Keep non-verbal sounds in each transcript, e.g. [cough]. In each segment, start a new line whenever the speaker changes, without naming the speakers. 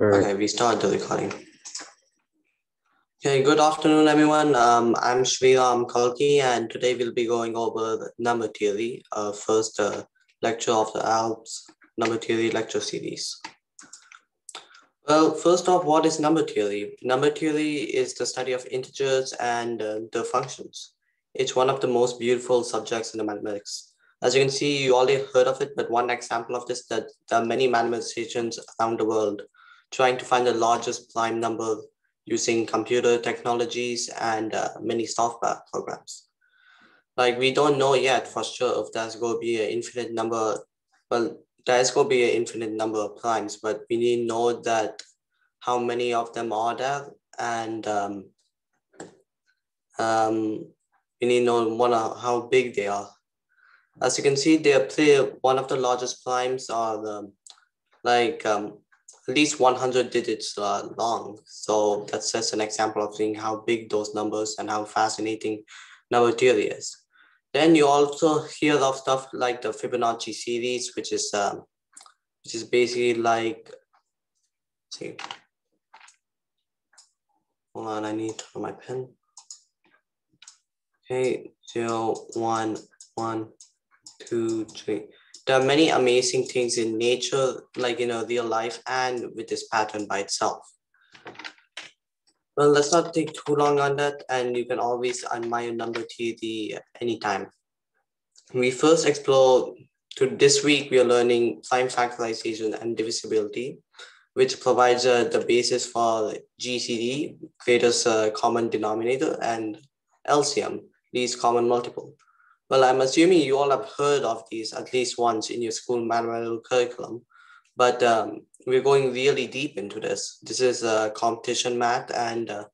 Okay, we start the recording. Okay, good afternoon, everyone. Um, I'm Sriram Kalki, and today we'll be going over the number theory, uh, first uh, lecture of the ALPS number theory lecture series. Well, first off, what is number theory? Number theory is the study of integers and uh, their functions. It's one of the most beautiful subjects in the mathematics. As you can see, you already heard of it, but one example of this that there are many mathematicians around the world trying to find the largest prime number using computer technologies and uh, many software programs. Like we don't know yet for sure if there's going to be an infinite number. Well, there's going to be an infinite number of primes, but we need to know that how many of them are there, and um, um, we need to know one how big they are. As you can see, they are pretty, one of the largest primes are the like um, at least 100 digits uh, long. So that's just an example of seeing how big those numbers and how fascinating number theory is. Then you also hear of stuff like the Fibonacci series, which is um, which is basically like, see, hold on, I need my pen. Okay, zero, one, one, two, three there are many amazing things in nature, like in a real life and with this pattern by itself. Well, let's not take too long on that, and you can always admire number theory anytime. We first explore, to this week, we are learning prime factorization and divisibility, which provides uh, the basis for GCD, greatest uh, common denominator, and LCM, least common multiple. Well, I'm assuming you all have heard of these at least once in your school manual curriculum, but um, we're going really deep into this. This is uh, competition math, and uh,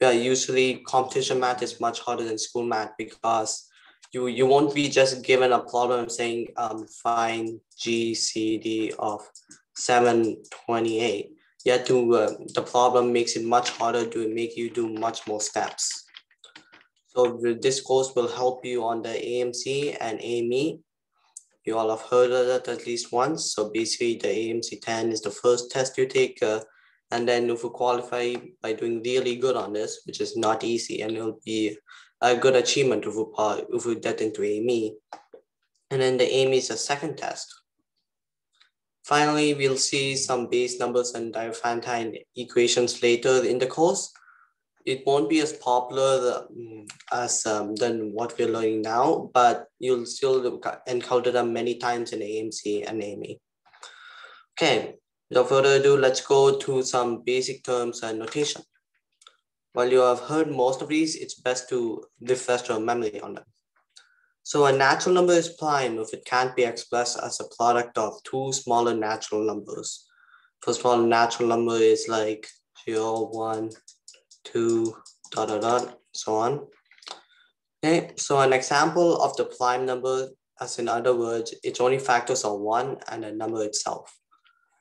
yeah, usually competition math is much harder than school math because you you won't be just given a problem saying um, find GCD of 728. Yet to uh, the problem makes it much harder to make you do much more steps. So this course will help you on the AMC and AIME. You all have heard of that at least once. So basically the AMC 10 is the first test you take. Uh, and then if you qualify by doing really good on this, which is not easy, and it'll be a good achievement if you, if you get into AIME. And then the AIME is the second test. Finally, we'll see some base numbers and Diophantine equations later in the course it won't be as popular um, as um, than what we're learning now, but you'll still encounter them many times in AMC and AIME. Okay, without further ado, let's go to some basic terms and notation. While you have heard most of these, it's best to refresh your memory on them. So a natural number is prime if it can't be expressed as a product of two smaller natural numbers. First of all, natural number is like 0, 1, two, dot, dot, dot, so on. Okay, so an example of the prime number, as in other words, its only factors are one and the number itself.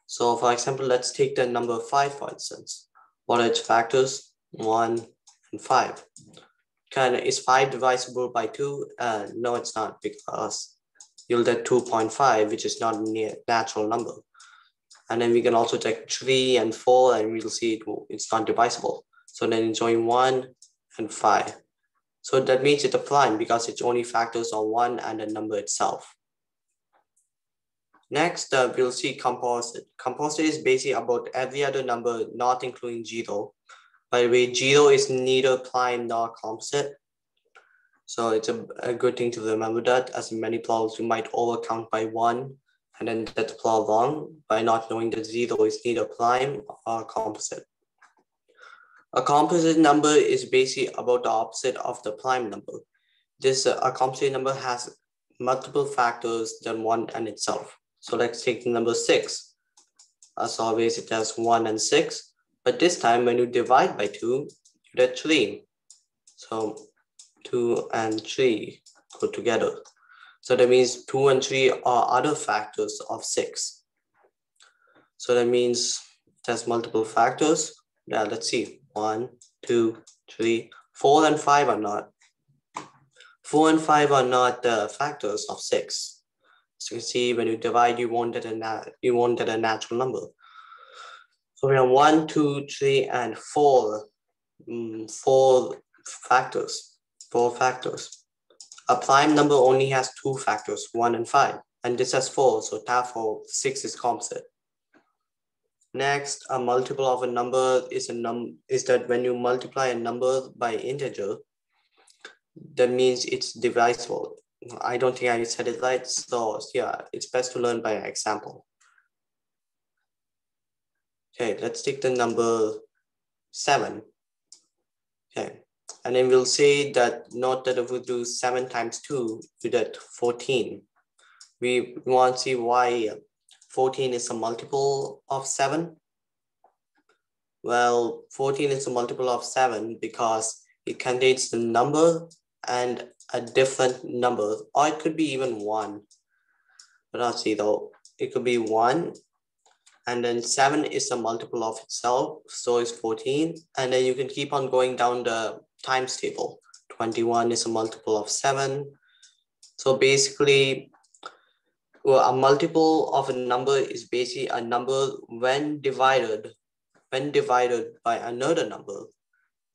So for example, let's take the number five, for instance. What are its factors? One and five. Can, is five divisible by two? Uh, no, it's not because you'll get 2.5, which is not a natural number. And then we can also take three and four and we'll see it, it's not divisible. So then join one and five. So that means it's a prime because its only factors are one and the number itself. Next, uh, we'll see composite. Composite is basically about every other number, not including zero. By the way, zero is neither prime nor composite. So it's a, a good thing to remember that as in many problems, you might overcount by one and then that's problem wrong by not knowing that zero is neither prime or composite. A composite number is basically about the opposite of the prime number. This uh, a composite number has multiple factors than one and itself. So let's take the number six. As always, it has one and six, but this time when you divide by two, you get three. So two and three go together. So that means two and three are other factors of six. So that means it has multiple factors. Yeah, let's see. One, two, three, four and five are not. Four and five are not the factors of six. So you can see when you divide, you won't get a, you won't get a natural number. So we have one, two, three, and four, um, four factors, four factors. A prime number only has two factors, one and five, and this has four, so therefore six is composite. Next, a multiple of a number is a num is that when you multiply a number by integer, that means it's divisible. I don't think I said it right, so yeah, it's best to learn by example. Okay, let's take the number seven. Okay, and then we'll say that note that if we do seven times two, we get 14. We want to see why 14 is a multiple of seven. Well, 14 is a multiple of seven because it contains the number and a different number, or it could be even one. But I'll see though, it could be one and then seven is a multiple of itself, so is 14. And then you can keep on going down the times table. 21 is a multiple of seven. So basically, well, a multiple of a number is basically a number when divided, when divided by another number,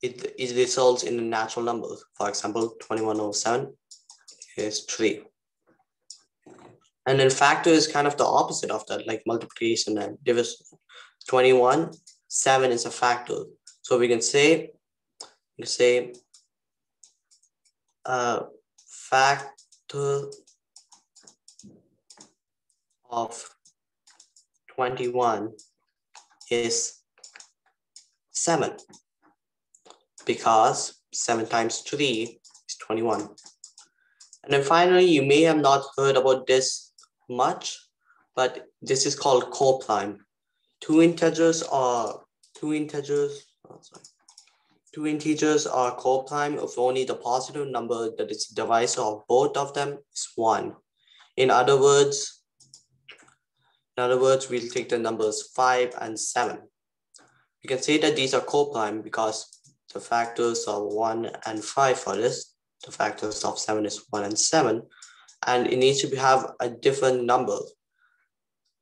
it, it results in a natural number. For example, 21 over 7 is 3. And then factor is kind of the opposite of that, like multiplication and division. 21, 7 is a factor. So we can say, we can say uh, factor of 21 is 7 because 7 times 3 is 21. And then finally, you may have not heard about this much, but this is called coprime. Two integers are two integers, oh, sorry. Two integers are coprime if only the positive number that is divisor of both of them is one. In other words, in other words, we'll take the numbers five and seven. We can say that these are coprime because the factors of one and five for this, the factors of seven is one and seven, and it needs to have a different number.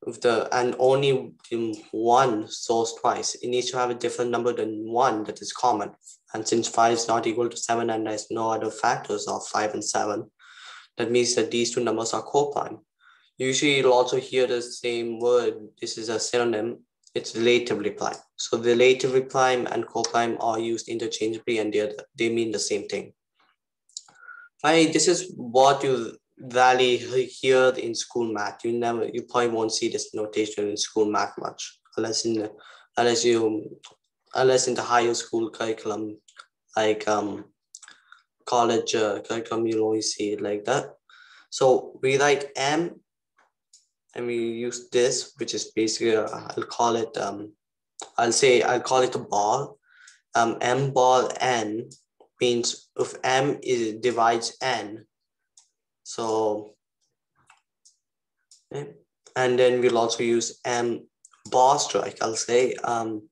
With the and only one source twice. It needs to have a different number than one that is common. And since five is not equal to seven and there's no other factors of five and seven that means that these two numbers are coprime usually you'll also hear the same word this is a synonym it's relatively prime so relatively prime and coprime are used interchangeably and they they mean the same thing Finally, this is what you Valley hear in school math. You never, you probably won't see this notation in school math much, unless in, unless you, unless in the higher school curriculum, like um, college uh, curriculum, you'll only see it like that. So we write m, and we use this, which is basically, uh, I'll call it, um, I'll say, I'll call it a ball. Um, m ball n means if m is divides n, so, okay. and then we'll also use M bar strike, I'll say, um,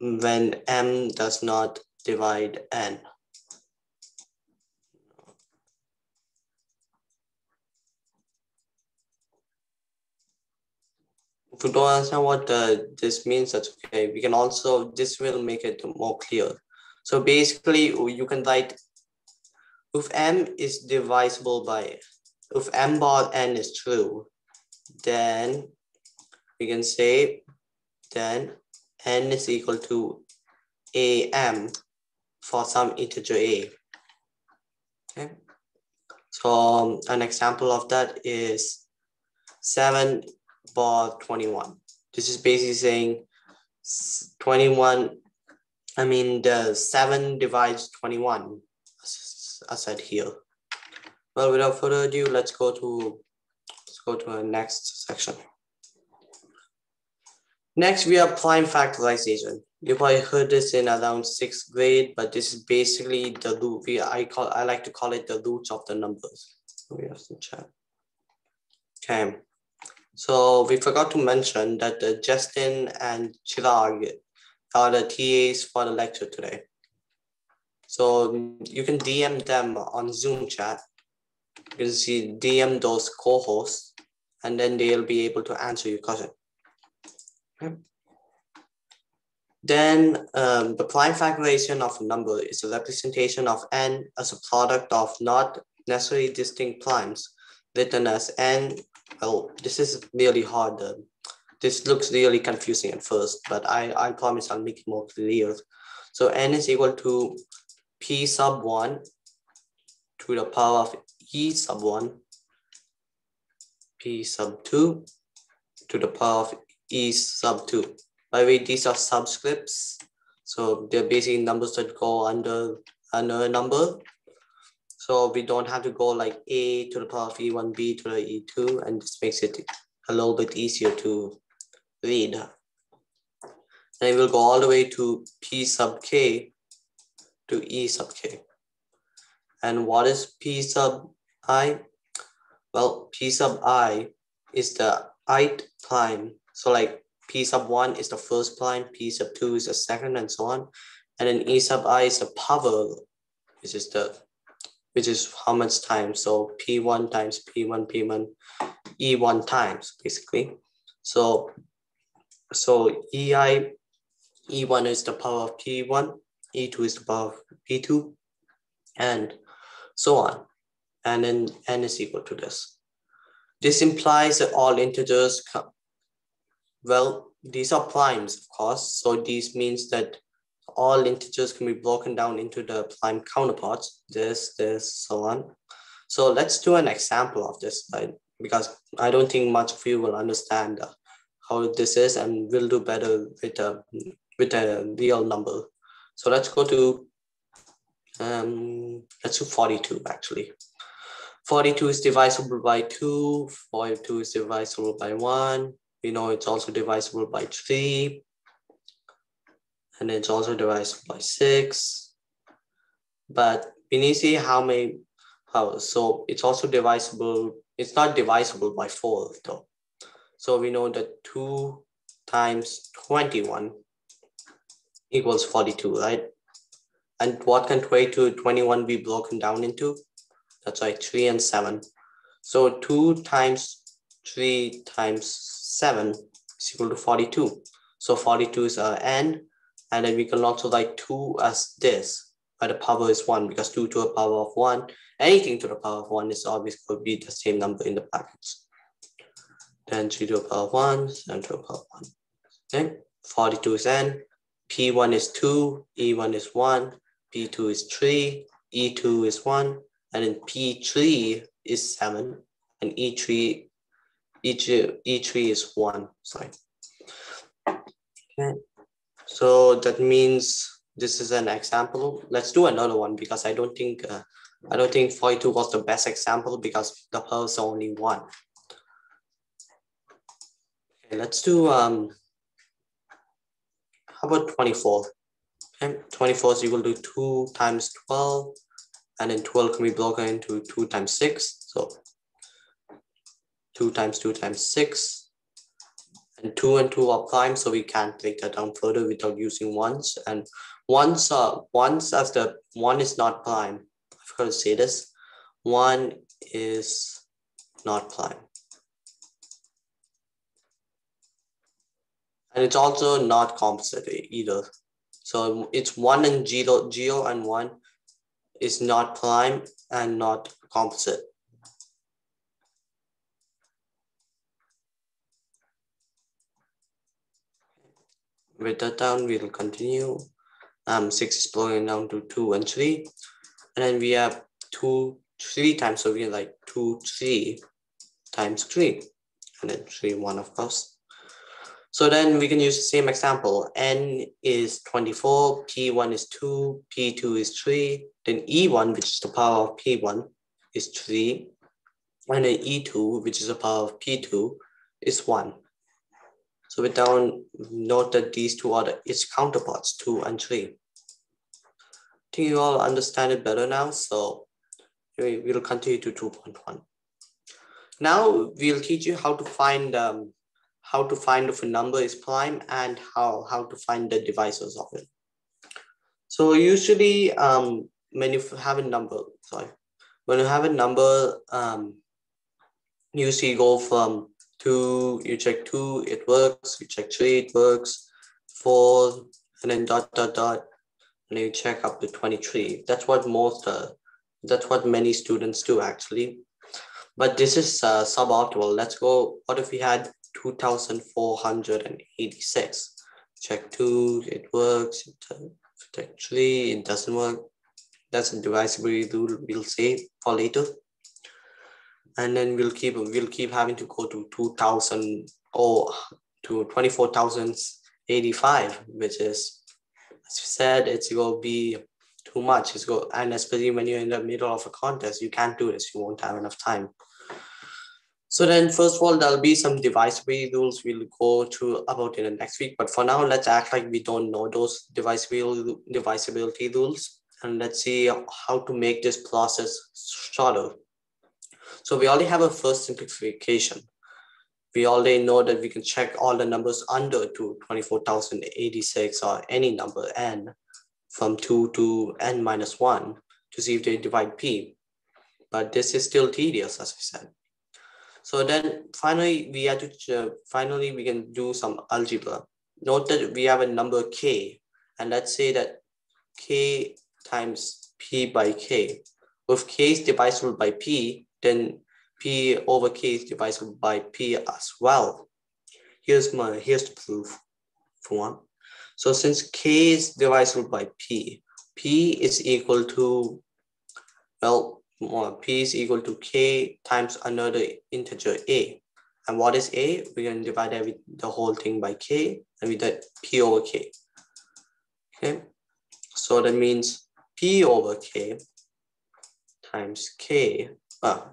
when M does not divide N. You don't understand what uh, this means, that's okay. We can also, this will make it more clear. So basically you can write if m is divisible by, if m bar n is true, then we can say then n is equal to am for some integer a. Okay. So um, an example of that is 7 bar 21. This is basically saying 21, I mean the 7 divides 21 I said here. Well, without further ado, let's go to let's go to our next section. Next, we have prime factorization. You probably heard this in around sixth grade, but this is basically the root. We I call I like to call it the roots of the numbers. We have some chat. Okay, so we forgot to mention that the Justin and Chirag are the TAs for the lecture today. So you can DM them on Zoom chat. You can see DM those co-hosts and then they'll be able to answer your question. Okay. Then um, the prime factorization of a number is a representation of n as a product of not necessarily distinct primes written as n. Well, this is really hard. Uh, this looks really confusing at first, but I, I promise I'll make it more clear. So n is equal to p sub 1 to the power of e sub 1, p sub 2 to the power of e sub 2. By the way, these are subscripts. So they're basically numbers that go under, under a number. So we don't have to go like a to the power of e1, b to the e2, and this makes it a little bit easier to read. And it will go all the way to p sub k to e sub k. And what is p sub i? Well, p sub i is the ith prime. So like p sub 1 is the first prime, p sub 2 is the second, and so on. And then e sub i is the power, which is the which is how much time. So p1 times p1, p1, e1 times, basically. So so ei, e1 is the power of p1, e2 is the power of p2, and so on. And then n is equal to this. This implies that all integers well, these are primes, of course. So this means that all integers can be broken down into the prime counterparts, this, this, so on. So let's do an example of this, right? Because I don't think much of you will understand uh, how this is and we'll do better with a, with a real number. So let's go to, um, let's do 42 actually. 42 is divisible by 2, 42 is divisible by 1, we know it's also divisible by 3 and it's also divisible by 6 but we need to see how many how so it's also divisible it's not divisible by 4 though. So we know that 2 times 21 equals 42 right? And what can 22 21 be broken down into? That's right 3 and 7 so 2 times 3 times 7 is equal to 42. So 42 is our n, and then we can also write 2 as this, where the power is 1 because 2 to the power of 1, anything to the power of 1 is always going to be the same number in the brackets. Then 3 to the power of 1, 7 to the power of 1. Okay, 42 is n, p1 is 2, e1 is 1, p2 is 3, e2 is 1, and then p3 is 7, and e3 each each is one sorry okay so that means this is an example. Let's do another one because i don't think uh, i don't think 42 was the best example because the is only one. Okay let's do um how about 24 okay 24 is equal to 2 times 12 and then 12 can be broken into 2 times 6 so 2 times 2 times 6. And 2 and 2 are prime, so we can't break that down further without using ones. And ones are ones as the one is not prime. I forgot to say this. One is not prime. And it's also not composite either. So it's one and zero, zero and one is not prime and not composite. With that down, we'll continue. Um, six is blowing down to two and three. And then we have two, three times, so we like two, three times three, and then three, one, of course. So then we can use the same example. N is 24, P1 is 2, P2 is 3, then E1, which is the power of P1, is 3, and then E2, which is the power of P2, is 1. So we note that these two are the, its counterparts, two and three. I think you all understand it better now. So we will continue to 2.1. Now we'll teach you how to find um, how to find if a number is prime and how, how to find the divisors of it. So usually um, when you have a number, sorry, when you have a number, um, usually go from two, you check two, it works, you check three, it works, four, and then dot, dot, dot, and then you check up to 23. That's what most, uh, that's what many students do actually. But this is uh, suboptimal. Let's go, what if we had 2,486? Check two, it works. Actually, it doesn't work. That's a divisibility rule we'll say for later. And then we'll keep we'll keep having to go to 2000 or to 24,085, which is as you said, it's gonna be too much. It's go and especially when you're in the middle of a contest, you can't do this. You won't have enough time. So then first of all, there'll be some divisibility rules we'll go to about in the next week. But for now, let's act like we don't know those divisibility, divisibility rules. And let's see how to make this process shorter. So we already have a first simplification. We already know that we can check all the numbers under to 24,086 or any number n from 2 to n minus 1 to see if they divide p. But this is still tedious, as I said. So then finally, we have to, uh, finally, we can do some algebra. Note that we have a number k, and let's say that k times p by k. If k is divisible by p, then p over k is divisible by p as well. Here's my, here's the proof for one. So since k is divisible by p, p is equal to, well, p is equal to k times another integer a. And what is a? We're going to divide every, the whole thing by k, and we get p over k. Okay, so that means p over k times k, ah,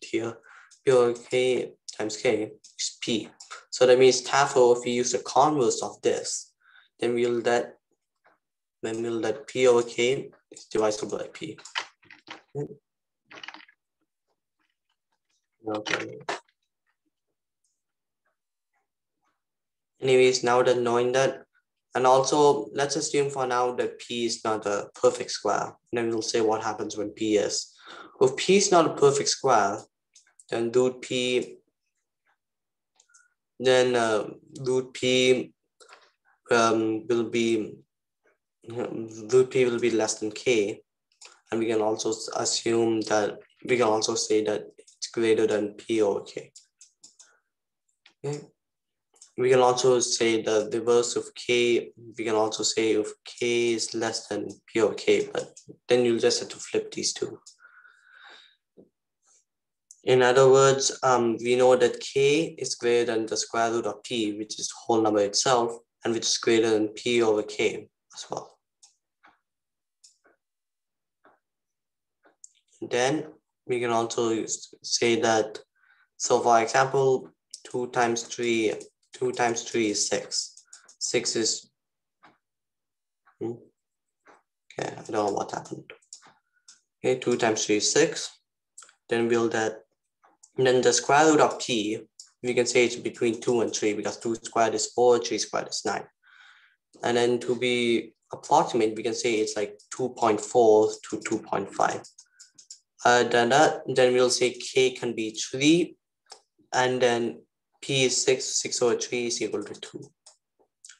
here, p over k times k is p. So that means therefore, if we use the converse of this, then we'll that, then we'll that p over k is divisible by p. Okay. Anyways, now that knowing that, and also let's assume for now that P is not a perfect square. And then we'll say what happens when P is. If P is not a perfect square, then root P, then uh, root P um, will be, root P will be less than K. And we can also assume that, we can also say that it's greater than P over K. Okay. We can also say that the reverse of K, we can also say if K is less than P over K, but then you'll just have to flip these two. In other words, um, we know that K is greater than the square root of P, which is whole number itself, and which is greater than P over K as well. then we can also say that, so for example, two times three, two times three is six. Six is, hmm? okay, I don't know what happened. Okay, two times three is six. Then we'll that, then the square root of p, we can say it's between two and three because two squared is four, three squared is nine. And then to be approximate, we can say it's like 2.4 to 2.5 uh, then, that, then we'll say k can be 3, and then p is 6, 6 over 3 is equal to 2.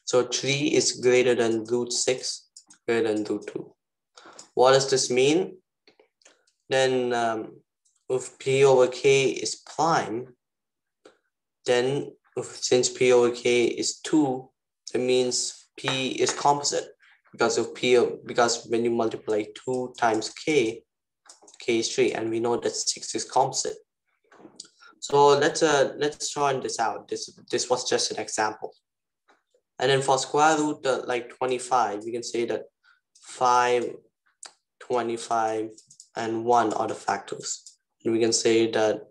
So 3 is greater than root 6, greater than root 2. What does this mean? Then um, if p over k is prime, then if, since p over k is 2, it means p is composite because of p because when you multiply 2 times k, k is 3 and we know that 6 is composite. So let's uh, let's try this out. This, this was just an example. And then for square root uh, like 25, we can say that 5, 25, and 1 are the factors. We can say that,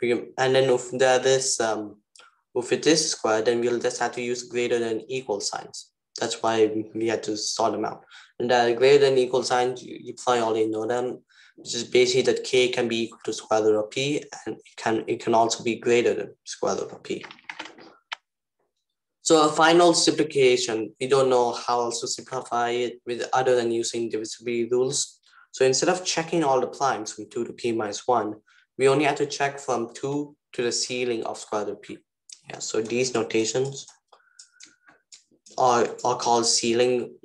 we can, and then if there is, um, if it is square, then we'll just have to use greater than equal signs. That's why we had to sort them out. And the greater than equal signs, you, you probably already know them, which is basically that k can be equal to square root of p, and it can, it can also be greater than square root of p. So a final simplification, we don't know how else to simplify it with other than using divisibility rules. So instead of checking all the primes from 2 to p minus 1, we only have to check from 2 to the ceiling of square root of p. Yeah, so these notations are, are called ceiling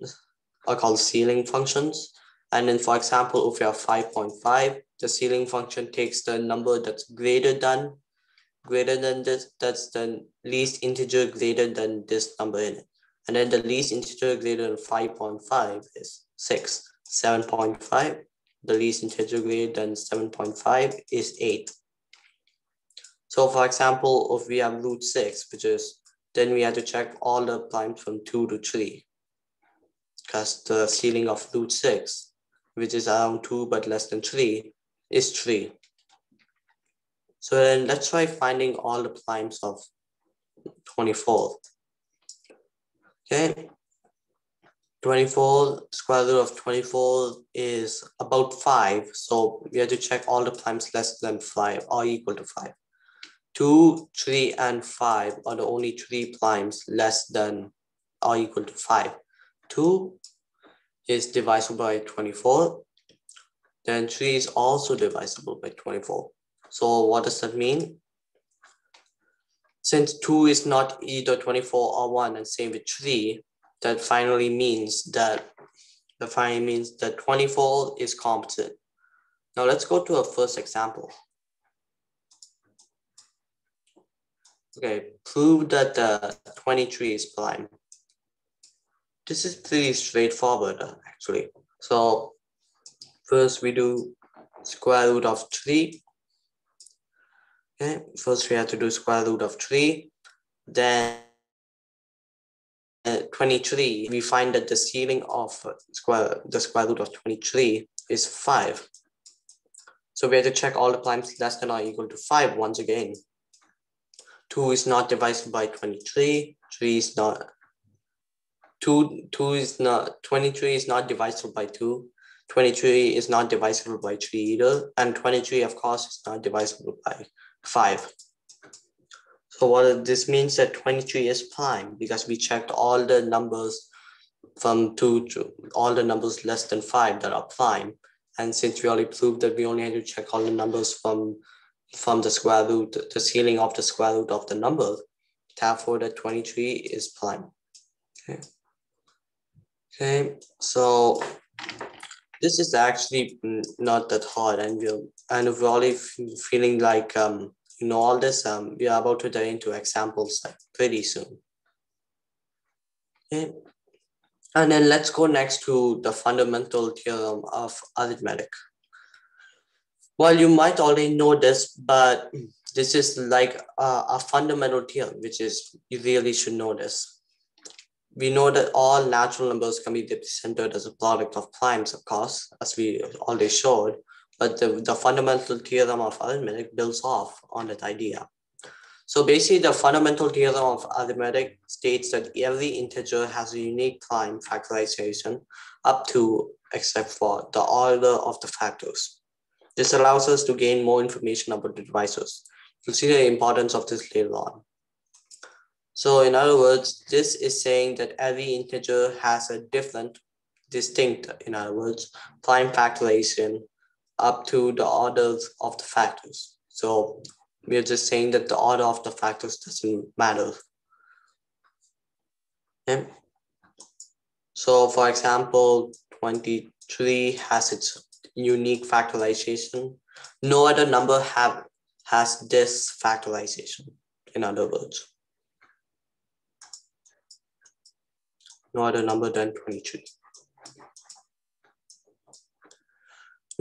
are called ceiling functions. And then for example, if we have 5.5, the ceiling function takes the number that's greater than greater than this, that's the least integer greater than this number in it. And then the least integer greater than 5.5 is 6. 7.5, the least integer greater than 7.5 is 8. So for example, if we have root 6, which is, then we have to check all the primes from 2 to 3 because the ceiling of root 6, which is around 2 but less than 3, is 3. So then let's try finding all the primes of 24. Okay. 24, square root of 24 is about 5. So we have to check all the primes less than 5 or equal to 5. 2, 3, and 5 are the only three primes less than or equal to 5. 2 is divisible by 24. Then 3 is also divisible by 24. So what does that mean? Since 2 is not either 24 or 1 and same with 3, that finally means that the finally means that 24 is composite. Now let's go to a first example. Okay, prove that the 23 is prime. This is pretty straightforward actually. So first we do square root of 3. Okay, first we have to do square root of 3. Then Uh, 23, we find that the ceiling of square the square root of 23 is 5. So we have to check all the primes less than or equal to 5 once again. 2 is not divisible by 23. 3 is not 2, 2 is not, 23 is not divisible by 2. 23 is not divisible by 3 either. And 23, of course, is not divisible by 5. So what this means that 23 is prime because we checked all the numbers from 2 to all the numbers less than 5 that are prime. And since we already proved that we only had to check all the numbers from, from the square root, the ceiling of the square root of the number, therefore the 23 is prime. Okay. Okay, so this is actually not that hard, and we're and we're already feeling like um you know all this. Um, we are about to dive into examples like pretty soon. Okay, and then let's go next to the fundamental theorem of arithmetic. Well, you might already know this, but this is like a, a fundamental theorem, which is you really should know this we know that all natural numbers can be represented as a product of primes, of course, as we already showed, but the, the fundamental theorem of arithmetic builds off on that idea. So basically the fundamental theorem of arithmetic states that every integer has a unique prime factorization up to except for the order of the factors. This allows us to gain more information about the divisors. You'll see the importance of this later on. So in other words, this is saying that every integer has a different, distinct, in other words, prime factorization up to the orders of the factors. So we're just saying that the order of the factors doesn't matter. Okay. So for example, 23 has its unique factorization. No other number have has this factorization, in other words. no other number than 23.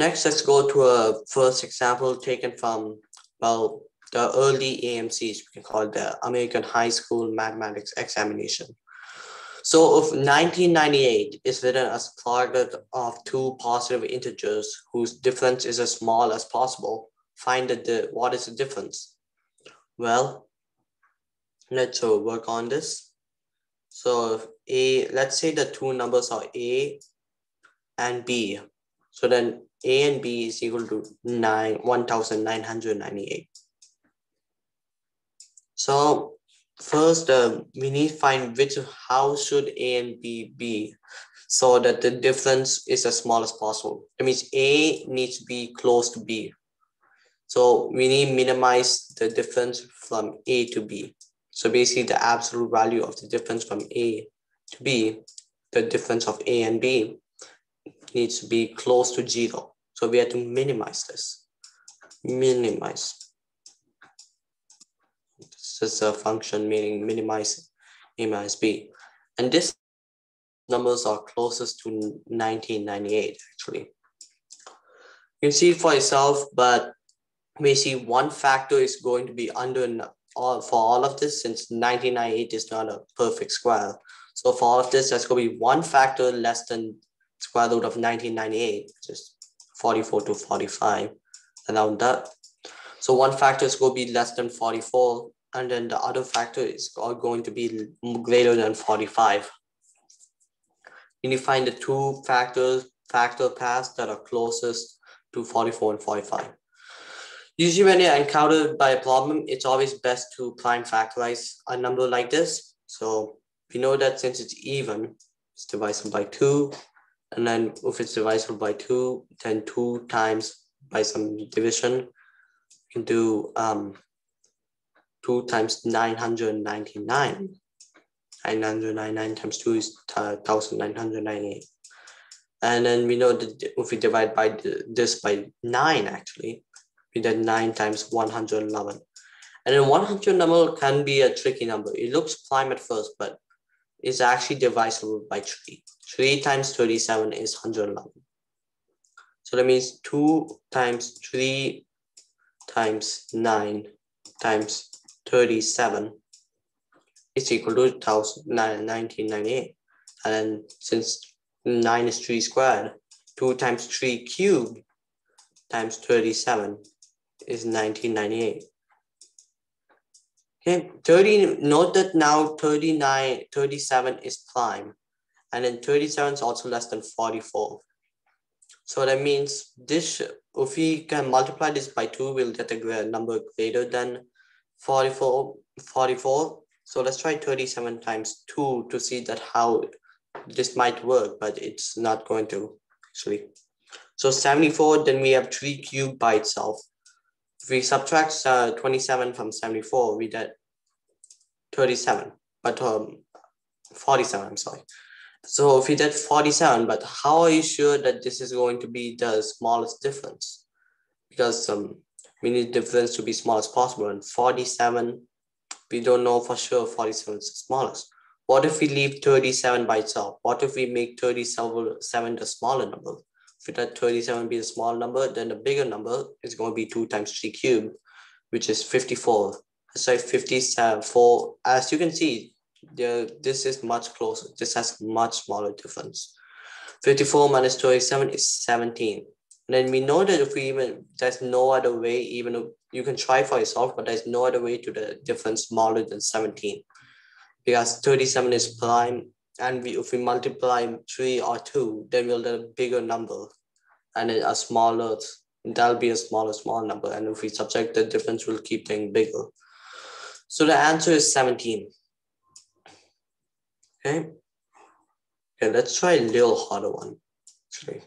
Next, let's go to a first example taken from, well, the early AMCs, we can call it the American High School Mathematics Examination. So if 1998 is written as product of two positive integers whose difference is as small as possible, find the, what is the difference? Well, let's uh, work on this. So A, let's say the two numbers are A and B. So then A and B is equal to 9, 1,998. So first uh, we need to find which, how should A and B be so that the difference is as small as possible. That means A needs to be close to B. So we need to minimize the difference from A to B. So basically the absolute value of the difference from A to b the difference of A and B needs to be close to zero. So we have to minimize this, minimize. This is a function meaning minimize A minus B. And this numbers are closest to 1998 actually. You can see it for yourself, but we see one factor is going to be under all for all of this since 1998 is not a perfect square. So for all of this, there's going to be one factor less than square root of 1998, which is 44 to 45, around that. So one factor is going to be less than 44, and then the other factor is going to be greater than 45. You need to find the two factors, factor paths that are closest to 44 and 45. Usually when you're encountered by a problem, it's always best to prime factorize a number like this. So we know that since it's even, it's divisible by two. And then if it's divisible by two, then two times by some division, you can do um, two times 999. 999 times two is 1998. And then we know that if we divide by this by nine, actually, we get nine times 111. And then 100 number can be a tricky number. It looks prime at first, but it's actually divisible by three. Three times 37 is 111. So that means two times three times nine times 37 is equal to 1998. And then since 9 is 3 squared, 2 times 3 cubed times 37 is 1998. Okay, 30, note that now 39, 37 is prime, and then 37 is also less than 44. So that means this, if we can multiply this by 2, we'll get a number greater than 44, 44. So let's try 37 times 2 to see that how this might work, but it's not going to actually. So 74, then we have 3 cubed by itself. If we subtract uh, 27 from 74, we get 37, but um, 47, I'm sorry. So if we did 47, but how are you sure that this is going to be the smallest difference? Because um, we need difference to be small as possible. And 47, we don't know for sure 47 is the smallest. What if we leave 37 by itself? What if we make 37 the smaller number? If that 37 be a small number, then the bigger number is going to be 2 times 3 cubed, which is 54. So 54, as you can see, there, this is much closer. This has much smaller difference. 54 minus 27 is 17. And then we know that if we even, there's no other way, even you can try for yourself, but there's no other way to the difference smaller than 17. Because 37 is prime and we, if we multiply three or two, then we'll get a bigger number and a smaller, that'll be a smaller, small number. And if we subtract the difference, will keep getting bigger. So the answer is 17. Okay. Okay, let's try a little harder one, actually.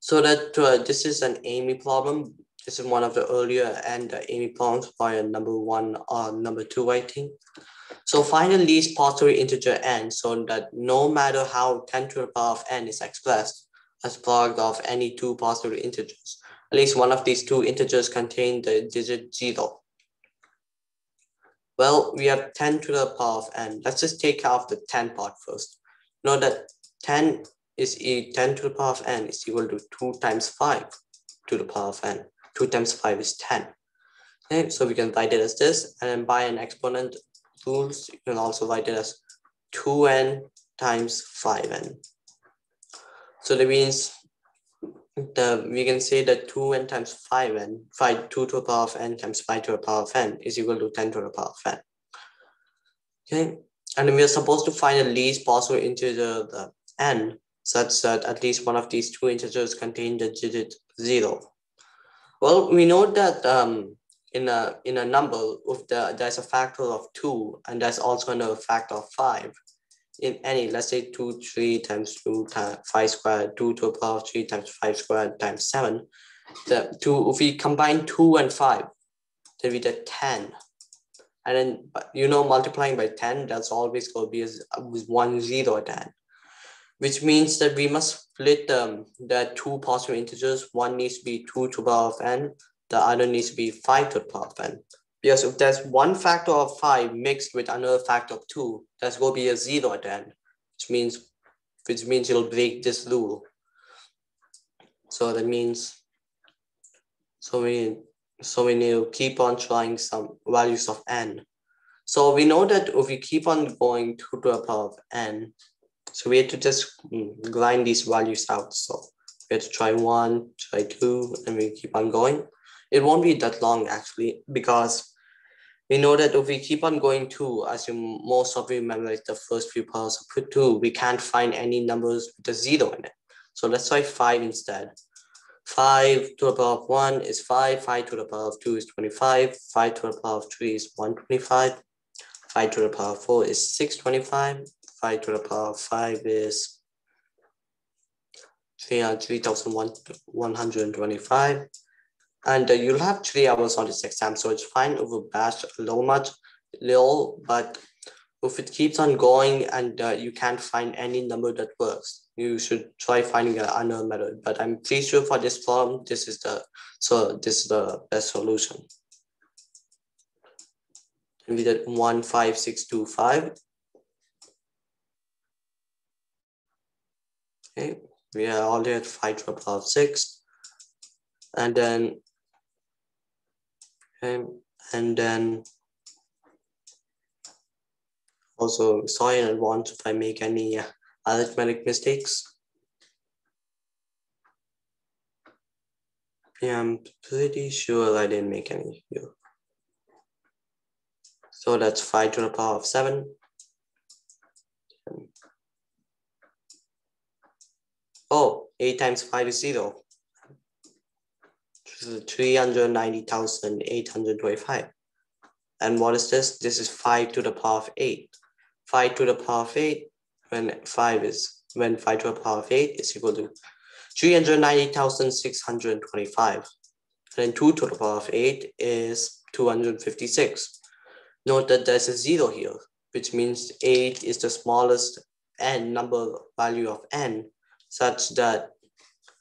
So that uh, this is an AIME problem. This is one of the earlier and uh, AIME problems by number one or number two, I think. So find the least positive integer n so that no matter how 10 to the power of n is expressed as product of any two positive integers, at least one of these two integers contain the digit zero. Well, we have 10 to the power of n. Let's just take out the 10 part first. Know that 10 is e 10 to the power of n is equal to 2 times 5 to the power of n. 2 times 5 is 10. Okay, so we can write it as this, and then by an exponent rules, you can also write it as 2n times 5n. So that means the we can say that 2n times 5n, 5, 2 to the power of n times 5 to the power of n is equal to 10 to the power of n. Okay, and we are supposed to find the least possible integer the n such that at least one of these two integers contain the digit 0. Well, we know that um, in a in a number if the, there's a factor of 2 and there's also another factor of 5 if any, let's say 2, 3 times 2 times 5 squared, 2 to the power of 3 times 5 squared times 7, the 2, if we combine 2 and 5, then we get 10. And then, you know, multiplying by 10, that's always going to be with 1, 0 which means that we must split um, the two possible integers. One needs to be 2 to the power of n, the other needs to be 5 to the power of n. Because if there's one factor of 5 mixed with another factor of 2, that's going to be a 0 at the end, which means, which means you'll break this rule. So that means, so we, so we need to keep on trying some values of n. So we know that if we keep on going 2 to the power of n, so we have to just mm, grind these values out. So we have to try 1, try 2, and we keep on going. It won't be that long actually, because we know that if we keep on going two, as you most of you memorize the first few powers of two, we can't find any numbers with a zero in it. So let's try five instead. Five to the power of one is five, five to the power of two is 25, five to the power of three is 125, five to the power of four is 625, five to the power of five is 3,125, and uh, you'll have three hours on this exam, so it's fine if we bash a little much, little, but if it keeps on going and uh, you can't find any number that works, you should try finding another method. But I'm pretty sure for this problem, this is the so this is the best solution. And we did one five six two five. Okay, we are already at five of six. And then okay and then also sorry in advance if I make any uh, arithmetic mistakes. Yeah, I'm pretty sure I didn't make any here. So that's 5 to the power of 7. Um, oh, 8 times 5 is 0. 390,825. And what is this? This is 5 to the power of 8. 5 to the power of 8, when 5 is, when 5 to the power of 8 is equal to 390,625. And then 2 to the power of 8 is 256. Note that there's a 0 here, which means 8 is the smallest n number value of n such that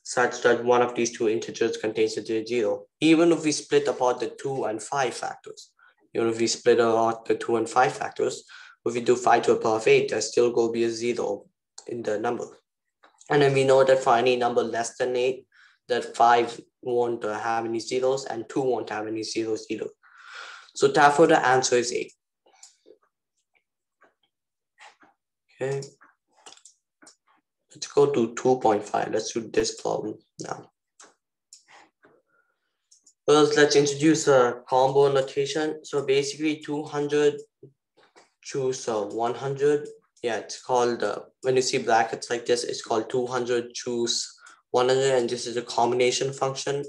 such that one of these two integers contains a zero. Even if we split apart the two and five factors, even if we split apart the two and five factors, if we do five to the power of eight, there's still to be a zero in the number. And then we know that for any number less than eight, that five won't have any zeros and two won't have any zeros either. So therefore the answer is eight. Okay. Let's go to 2.5. Let's do this problem now. First, let's introduce a combo notation. So basically 200 choose uh, 100. Yeah, it's called, uh, when you see brackets like this, it's called 200 choose 100 and this is a combination function.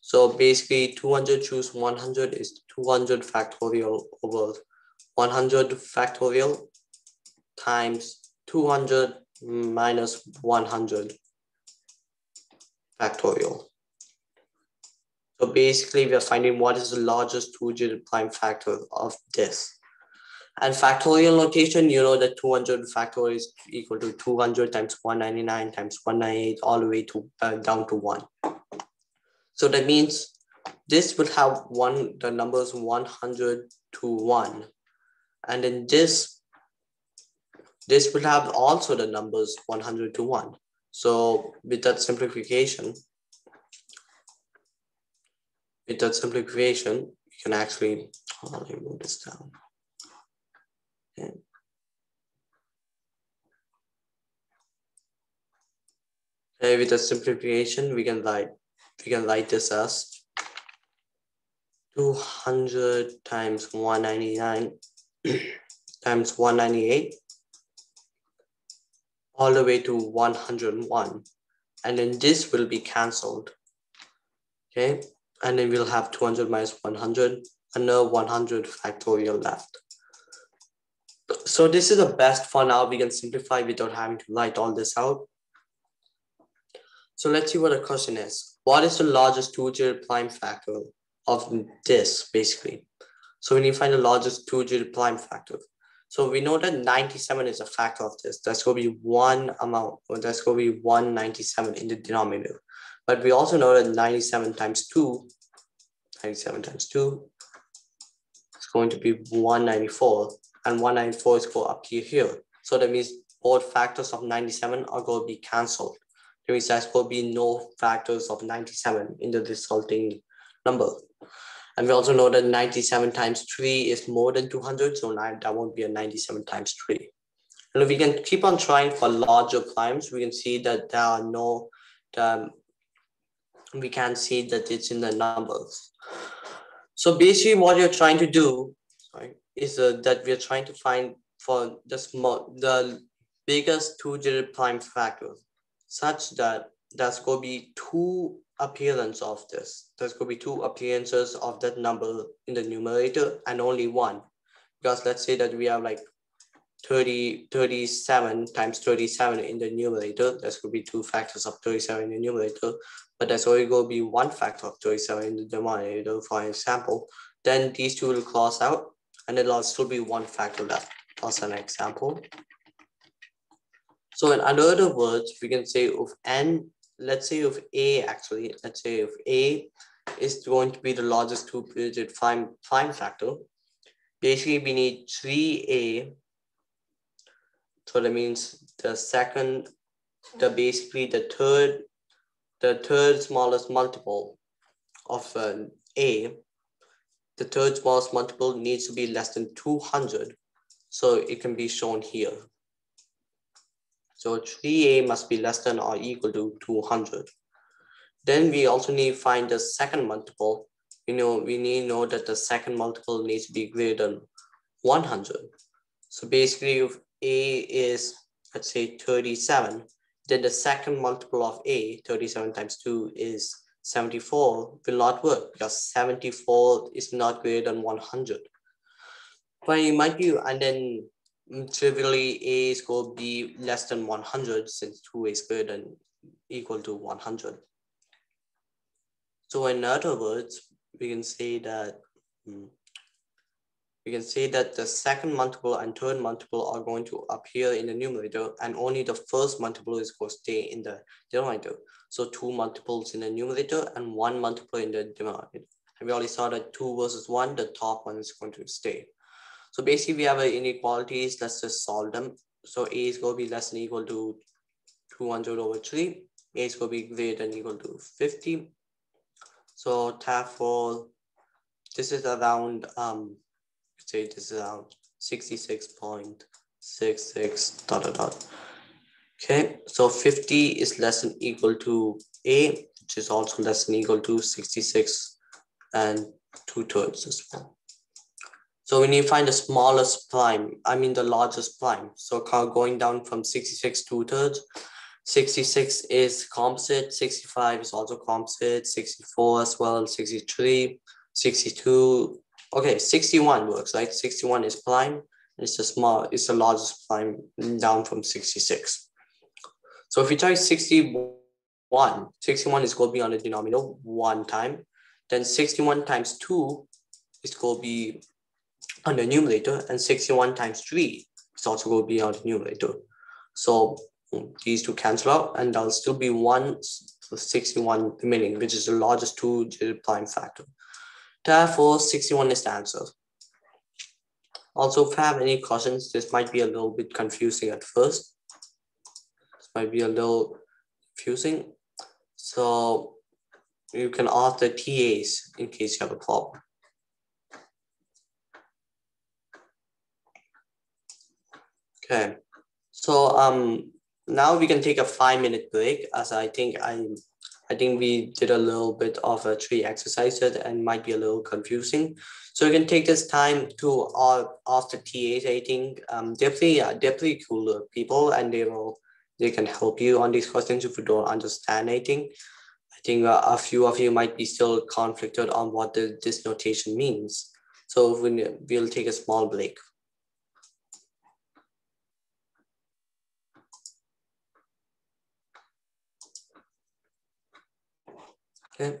So basically 200 choose 100 is 200 factorial over 100 factorial times 200 minus 100 factorial. So basically we are finding what is the largest two-digit prime factor of this. And factorial notation, you know that 200 factorial is equal to 200 times 199 times 198 all the way to uh, down to 1. So that means this will have one the numbers 100 to 1. And then this this will have also the numbers 100 to 1. So with that simplification, with that simplification, you can actually, oh, let me move this down. Okay. okay, with the simplification, we can write, we can write this as 200 times 199 [clears throat] times 198 all the way to 101. And then this will be canceled. Okay. And then we'll have 200 minus 100, another 100 factorial left. So this is the best for now. We can simplify without having to write all this out. So let's see what the question is. What is the largest two-digit prime factor of this, basically? So we need to find the largest two-digit prime factor. So we know that 97 is a factor of this. That's going to be one amount, or that's going to be 197 in the denominator. But we also know that 97 times 2, 97 times 2 is going to be 194. And 194 is going up here. So that means both factors of 97 are going to be cancelled. That means there's going to be no factors of 97 in the resulting number. And we also know that 97 times 3 is more than 200, so that won't be a 97 times 3. And if we can keep on trying for larger primes, we can see that there are no, um, we can see that it's in the numbers. So basically what you're trying to do is uh, that we're trying to find for the small, the biggest two-digit prime factor such that there's going to be two appearance of this. There's going to be two appearances of that number in the numerator and only one. Because let's say that we have like 30, 37 times 37 in the numerator. There's going to be two factors of 37 in the numerator, but there's only going to be one factor of 37 in the denominator, for example. Then these two will cross out and there'll still be one factor left. as an example. So in other words, we can say if n let's say if A actually, let's say if A is going to be the largest two-digit prime, prime factor, basically we need 3A. So that means the second, the basically the third, the third smallest multiple of uh, A, the third smallest multiple needs to be less than 200. So it can be shown here. So 3a must be less than or equal to 200. Then we also need to find the second multiple. You know, we need to know that the second multiple needs to be greater than 100. So basically if a is, let's say 37, then the second multiple of a, 37 times 2 is 74 will not work because 74 is not greater than 100. But it might be, and then trivially a is to be less than 100 since 2 is greater than equal to 100. So in other words, we can say that hmm, we can say that the second multiple and third multiple are going to appear in the numerator and only the first multiple is going to stay in the denominator. So two multiples in the numerator and one multiple in the denominator. And we already saw that two versus one, the top one is going to stay. So basically we have inequalities, let's just solve them. So A is going to be less than equal to 200 over 3. A is going to be greater than equal to 50. So therefore, this is around, um, say this is around 66.66 dot dot dot. Okay, so 50 is less than equal to A, which is also less than equal to 66 and two thirds as well. So need to find the smallest prime, I mean the largest prime. So going down from 66 two thirds, 66 is composite, 65 is also composite, 64 as well, 63, 62. Okay, 61 works, right? 61 is prime. It's the small, it's the largest prime down from 66. So if you try 61, 61 is going to be on the denominator one time. Then 61 times 2 is going to be on the numerator and 61 times 3 is also going to be on the numerator. So mm, these two cancel out and there'll still be one 61 remaining, which is the largest two-digit prime factor. Therefore, 61 is the answer. Also, if you have any questions, this might be a little bit confusing at first. This might be a little confusing. So you can ask the TAs in case you have a problem. Okay, so um, now we can take a five minute break as I think I, I think we did a little bit of a tree exercises and might be a little confusing. So you can take this time to uh, ask the TAs, I think um, definitely, uh, definitely cooler people and they will, they can help you on these questions if you don't understand anything. I think uh, a few of you might be still conflicted on what the, this notation means. So we, we'll take a small break. Okay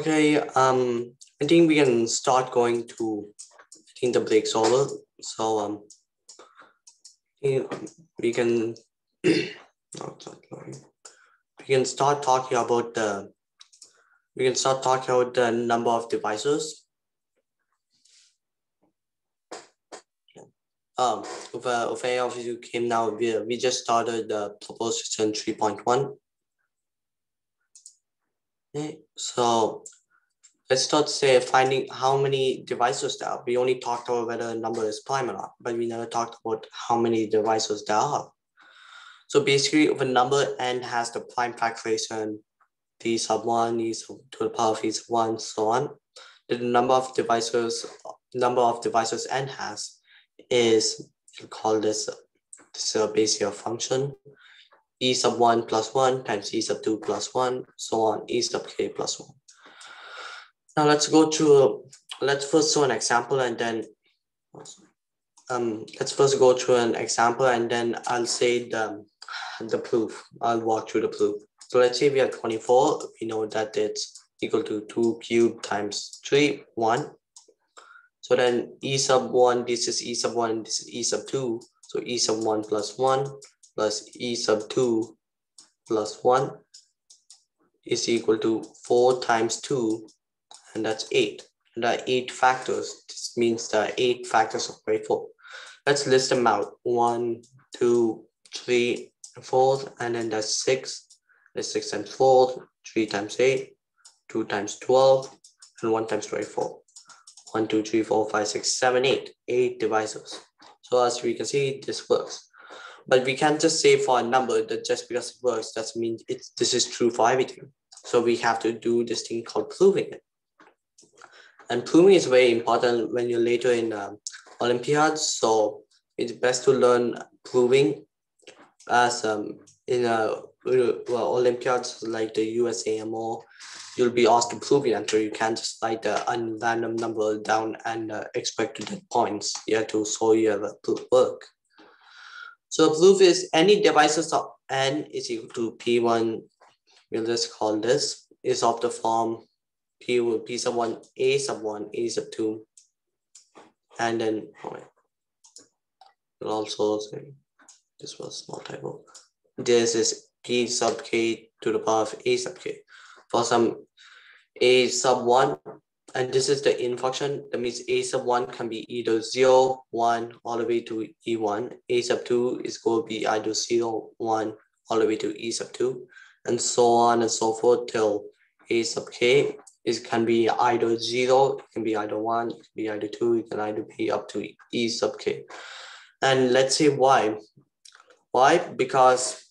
Okay, um, I think we can start going to, I think the break's over. So um, we can. [clears throat] We can start talking about the, we can start talking about the number of divisors. Um, if, uh, if any of you came now, we, we just started the proposition 3.1. Okay, so let's start say finding how many divisors there are. We only talked about whether a number is prime or not, but we never talked about how many divisors there are. So basically, if a number n has the prime factorization d sub one, e sub to the power of e sub one, so on, the number of divisors, number of divisors n has is you call this this is a Bézier function e sub 1 plus 1 times e sub 2 plus 1, so on, e sub k plus 1. Now let's go to, let's first do an example and then, um, let's first go through an example and then I'll say the, the proof. I'll walk through the proof. So let's say we have 24, we know that it's equal to 2 cubed times 3, 1. So then e sub 1, this is e sub 1, this is e sub 2. So e sub 1 plus 1 plus e sub 2 plus 1 is equal to 4 times 2 and that's 8. And there are 8 factors. This means there are 8 factors of grade 4. Let's list them out. 1, 2, 3, 4, and then that's 6. That's 6 times 4, 3 times 8, 2 times 12, and 1 times 24. 1, 2, 3, 4, 5, 6, 7, 8. 8 divisors. So as we can see, this works. But we can't just say for a number that just because it works doesn't mean it's this is true for everything. So we have to do this thing called proving it. And proving is very important when you're later in um, Olympiads. So it's best to learn proving as um, in a well, Olympiads like the USAMO, you'll be asked to prove the answer. You can't just write a random number down and uh, expect to get points. You have to show you have a proof work. So proof is any divisors of n is equal to p1, we'll just call this, is of the form p, p sub 1, a sub 1, a sub 2, and then oh we'll also say this was small typo. This is p sub k to the power of a sub k. For some a sub 1 and this is the in function. That means a sub 1 can be either 0, 1, all the way to e1. a sub 2 is going to be either 0, 1, all the way to e sub 2, and so on and so forth till a sub k is can be either 0, it can be either 1, it can be either 2, it can either be up to e sub k. And let's say why. Why? Because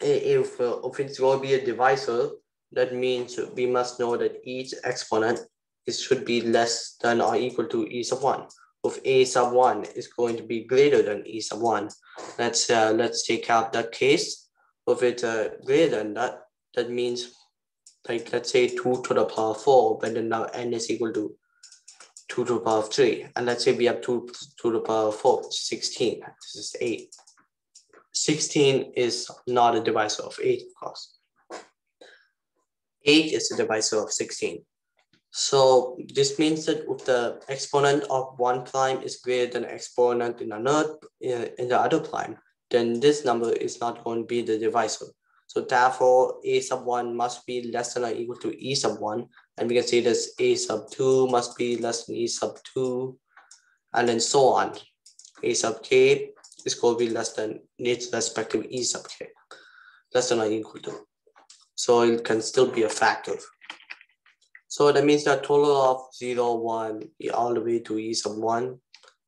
if, uh, if it's going to be a divisor, that means we must know that each exponent it should be less than or equal to e sub 1. If a sub 1 is going to be greater than e sub 1, let's, uh, let's take out that case. If it's uh, greater than that, that means like let's say 2 to the power 4, but then now n is equal to 2 to the power of 3. And let's say we have 2 to the power of 4, 16. This is 8. 16 is not a divisor of 8, of course. 8 is a divisor of 16. So this means that if the exponent of one prime is greater than exponent in another uh, in the other prime, then this number is not going to be the divisor. So therefore, a sub 1 must be less than or equal to e sub 1. And we can say this a sub 2 must be less than e sub 2, and then so on. a sub k is going to be less than its respective e sub k, less than or equal to. So it can still be a factor. So that means that total of 0, 1, all the way to e sub 1.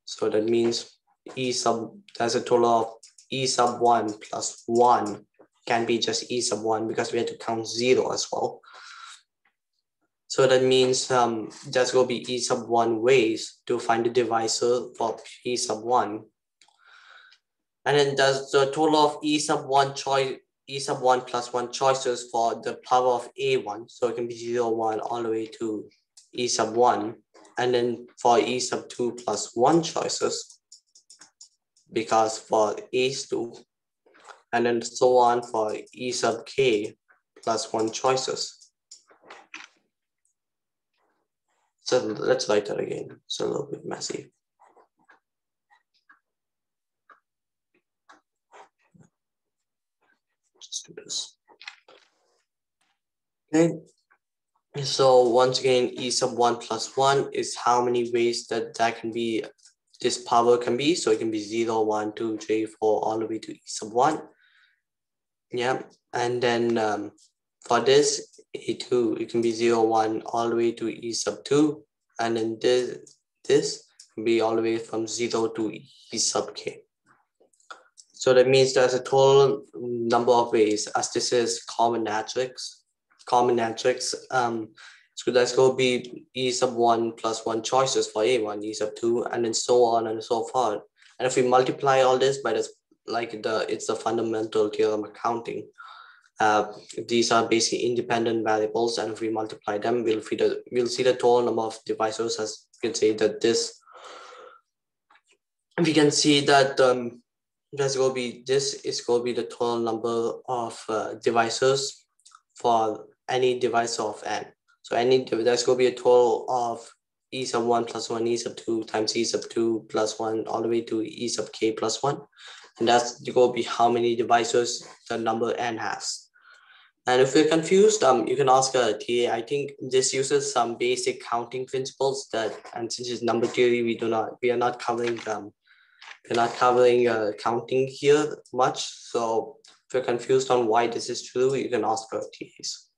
So that means e sub, that's a total of e sub 1 plus 1 can be just e sub 1 because we have to count 0 as well. So that means um, there's going to be e sub 1 ways to find the divisor for e sub 1. And then does the total of e sub 1 choice e sub 1 plus 1 choices for the power of a1. So it can be 0, 1 all the way to e sub 1. And then for e sub 2 plus 1 choices, because for a 2. And then so on for e sub k plus 1 choices. So let's write that again. It's a little bit messy. Let's do this. Okay. So once again, e sub one plus one is how many ways that that can be, this power can be. So it can be zero, one, two, three, four, all the way to e sub one. Yeah. And then um, for this, e2, it can be zero, one, all the way to e sub two. And then this, this can be all the way from zero to e sub k. So that means there's a total number of ways as this is common matrix combinatorics. Um, so going to be e sub one plus one choices for a1, e sub two, and then so on and so forth. And if we multiply all this by this, like the it's the fundamental theorem of counting. Uh, these are basically independent variables, and if we multiply them, we'll see the we'll see the total number of divisors. As you can say that this, we can see that um, there's going to be this is going to be the total number of uh, divisors for any divisor of n. So any there's going to be a total of e sub 1 plus 1 e sub 2 times e sub 2 plus 1 all the way to e sub k plus 1. And that's going to be how many divisors the number n has. And if you're confused, um, you can ask a TA. I think this uses some basic counting principles that, and since it's number theory, we do not, we are not covering um, we're not covering uh, counting here much. So if you're confused on why this is true, you can ask our TAs.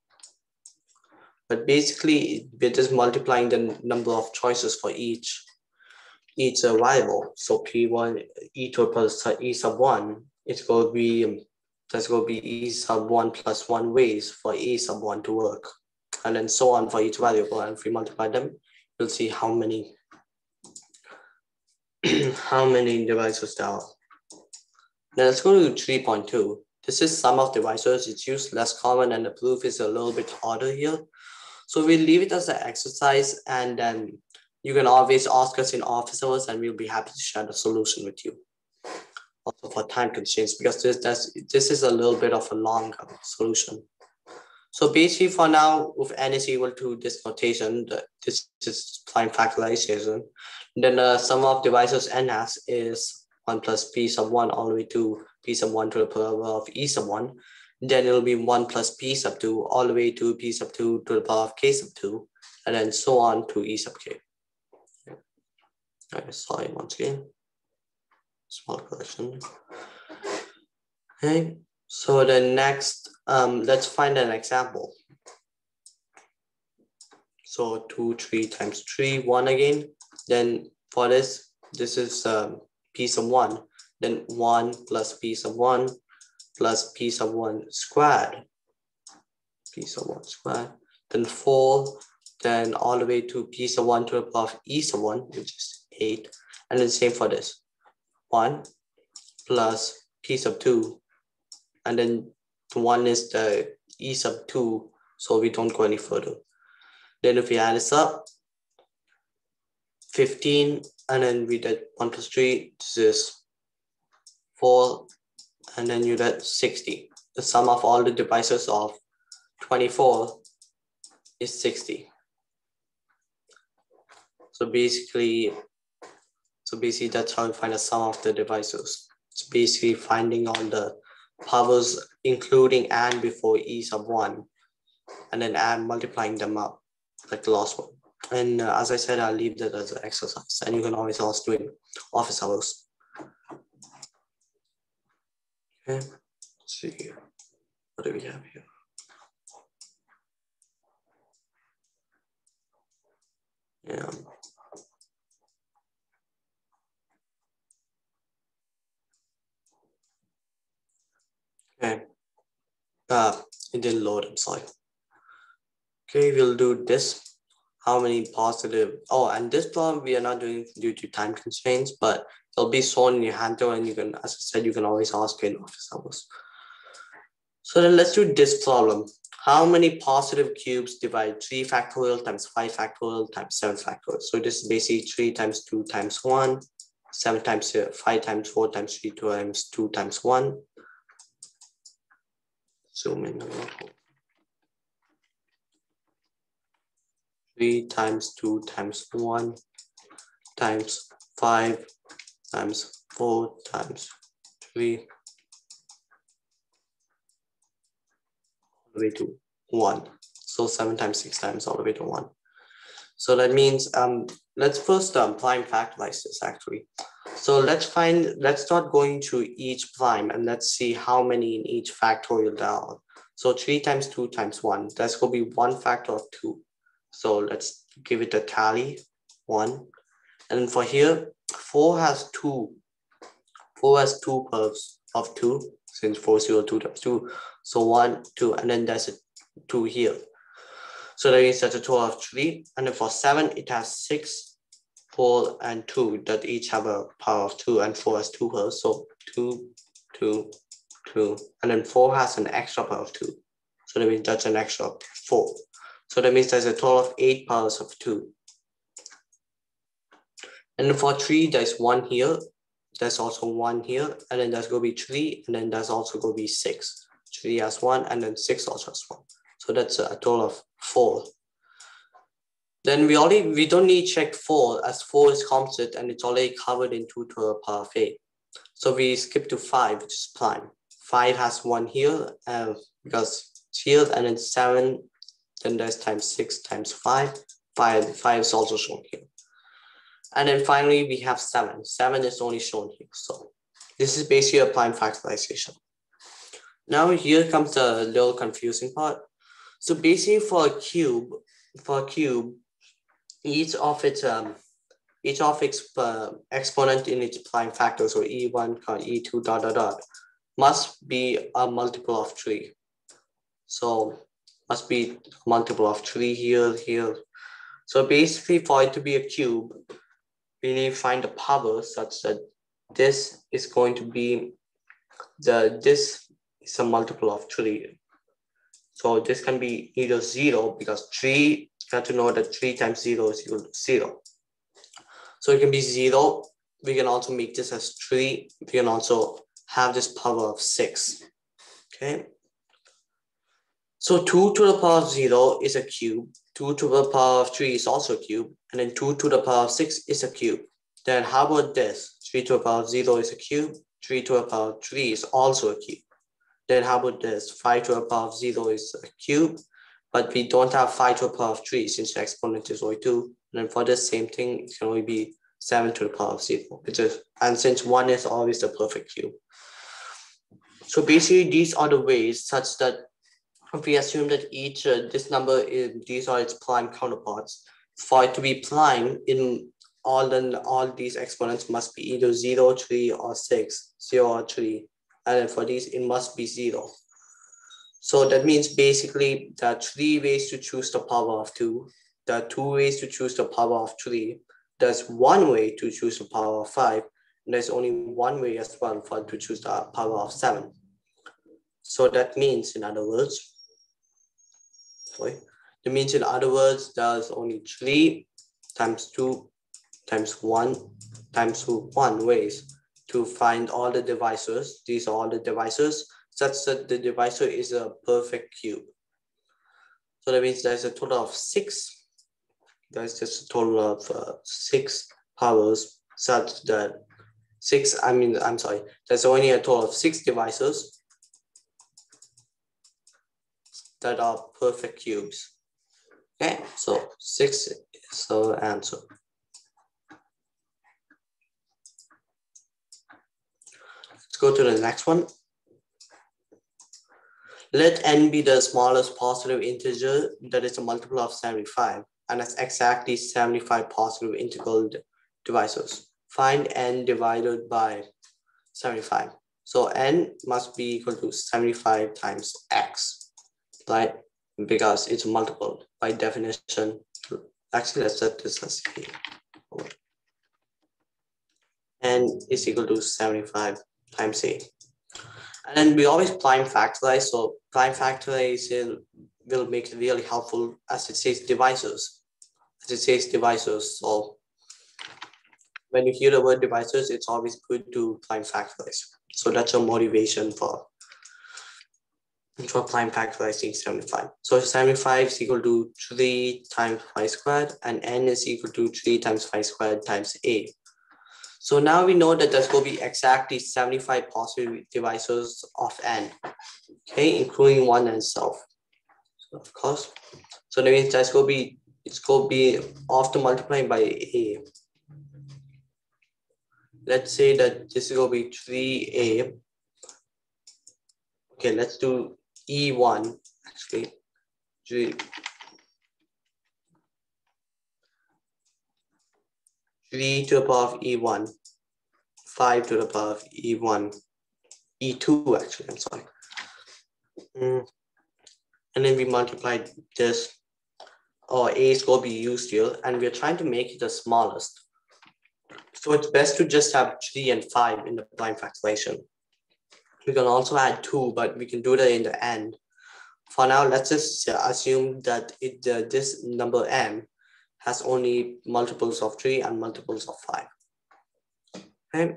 But basically, we're just multiplying the number of choices for each each variable. So P1, E to plus E sub 1, it's going to be, that's going to be E sub 1 plus 1 ways for E sub 1 to work. And then so on for each variable. And if we multiply them, you'll see how many [clears throat] how many divisors there are. Now let's go to 3.2. This is sum of divisors. It's used less common and the proof is a little bit harder here. So we'll leave it as an exercise and then you can always ask us in office hours and we'll be happy to share the solution with you. Also for time constraints, because this, this, this is a little bit of a long solution. So basically for now, if n is equal to this notation, this is prime factorization, then the sum of divisors n has is 1 plus p sub 1 all the way to p sub 1 to the power of e sub 1 then it'll be 1 plus p sub 2 all the way to p sub 2 to the power of k sub 2, and then so on to e sub k. Okay, sorry, once again. Small correction. Okay, so the next, um, let's find an example. So 2, 3 times 3, 1 again. Then for this, this is um, p sub 1. Then 1 plus p sub 1 plus p sub 1 squared, p sub 1 squared, then 4, then all the way to p sub 1 to the power of e sub 1, which is 8. And then same for this, 1 plus p sub 2, and then 1 is the e sub 2, so we don't go any further. Then if we add this up, 15, and then we did 1 plus 3, this is 4 and then you get 60. The sum of all the divisors of 24 is 60. So basically, so basically that's how you find the sum of the divisors. It's basically finding all the powers, including and before e sub one, and then add multiplying them up, like the last one. And uh, as I said, I'll leave that as an exercise, and you can always ask doing office hours. Okay, let's see here. What do we have here? Yeah. Okay. Ah, it didn't load, I'm sorry. Okay, we'll do this. How many positive, oh, and this problem we are not doing due to time constraints, but it'll be shown in your handle and you can, as I said, you can always ask in office hours. So then let's do this problem. How many positive cubes divide 3 factorial times 5 factorial times 7 factorial? So this is basically 3 times 2 times 1, 7 times uh, 5 times 4 times 3 times 2 times 1. In a little. 3 times 2 times 1 times 5 times 4 times 3 all the way to 1. So 7 times 6 times all the way to 1. So that means, um, let's first um, prime factorize this actually. So let's find, let's start going to each prime and let's see how many in each factorial there are. So 3 times 2 times 1, that's to be 1 factor of 2. So let's give it a tally, 1. And for here, 4 has 2. 4 has 2 curves of 2, since four zero two times 2. So 1, 2, and then there's a 2 here. So that means that's a total of 3. And then for 7, it has 6, 4, and 2 that each have a power of 2, and 4 has 2 curves. So 2, 2, 2, and then 4 has an extra power of 2. So that means that's an extra 4. So that means there's a total of 8 powers of 2. And for 3, there's 1 here. There's also 1 here. And then there's going to be 3. And then there's also going to be 6. 3 has 1. And then 6 also has 1. So that's a total of 4. Then we already, we don't need check 4 as 4 is constant and it's already covered in 2 to the power of 8. So we skip to 5, which is prime. 5 has 1 here uh, because it's here and then 7 then there's times 6 times 5 5 5 is also shown here. And then finally we have 7 7 is only shown here so this is basically a prime factorization. Now here comes the little confusing part. So basically for a cube for a cube each of its um, each of its uh, exponent in its prime factor, so e1, e2, dot, dot, dot, must be a multiple of 3. So must be a multiple of 3 here, here. So basically for it to be a cube, we need to find a power such that this is going to be the this is a multiple of 3. So this can be either 0 because 3 to know that 3 times 0 is equal to 0. So it can be 0. We can also make this as 3. We can also have this power of 6. Okay. So 2 to the power of 0 is a cube. 2 to the power of 3 is also a cube. And then 2 to the power of 6 is a cube. Then how about this? 3 to the power of 0 is a cube. 3 to the power of 3 is also a cube. Then how about this? 5 to the power of 0 is a cube. But we don't have 5 to the power of 3 since the exponent is only 2. And then for the same thing, it can only be 7 to the power of 0. Which is, and since 1 is always the perfect cube. So basically, these are the ways such that if we assume that each, uh, this number, is, these are its prime counterparts, for it to be prime in all then all these exponents must be either 0, 3, or 6, 0 or 3. And then for these, it must be 0. So that means basically there are three ways to choose the power of 2. There are two ways to choose the power of 3. There's one way to choose the power of 5. And there's only one way as well for to choose the power of 7. So that means, in other words, sorry. That means in other words, there's only three times two times one times one ways to find all the divisors. These are all the divisors such that the divisor is a perfect cube. So that means there's a total of six. There's just a total of uh, six powers such that six, I mean, I'm sorry, there's only a total of six divisors that are perfect cubes. Okay, so six is the answer. Let's go to the next one. Let n be the smallest positive integer that is a multiple of 75, and that's exactly 75 positive integral divisors. Find n divided by 75. So n must be equal to 75 times x right? Because it's a multiple by definition. Actually, let's set this as and is equal to 75 times a. And then we always prime factorize. So prime factorization will make it really helpful as it says divisors. As it says divisors. So when you hear the word divisors, it's always good to prime factorize. So that's a motivation for for prime factorizing 75. So 75 is equal to 3 times phi squared and n is equal to 3 times phi squared times a. So now we know that there's going to be exactly 75 possible divisors of n, okay, including one and self. So of course, so that means that's going to be, it's going to be after multiplying by a. Let's say that this is going to be 3a. Okay, let's do E1 actually. 3 to the power of E1, 5 to the power of E1, E2 actually, I'm sorry. Mm. And then we multiply this, or A is going to be used here, and we're trying to make it the smallest. So it's best to just have 3 and 5 in the prime factorization. We can also add two, but we can do that in the end. For now, let's just assume that it uh, this number m has only multiples of three and multiples of five. Okay.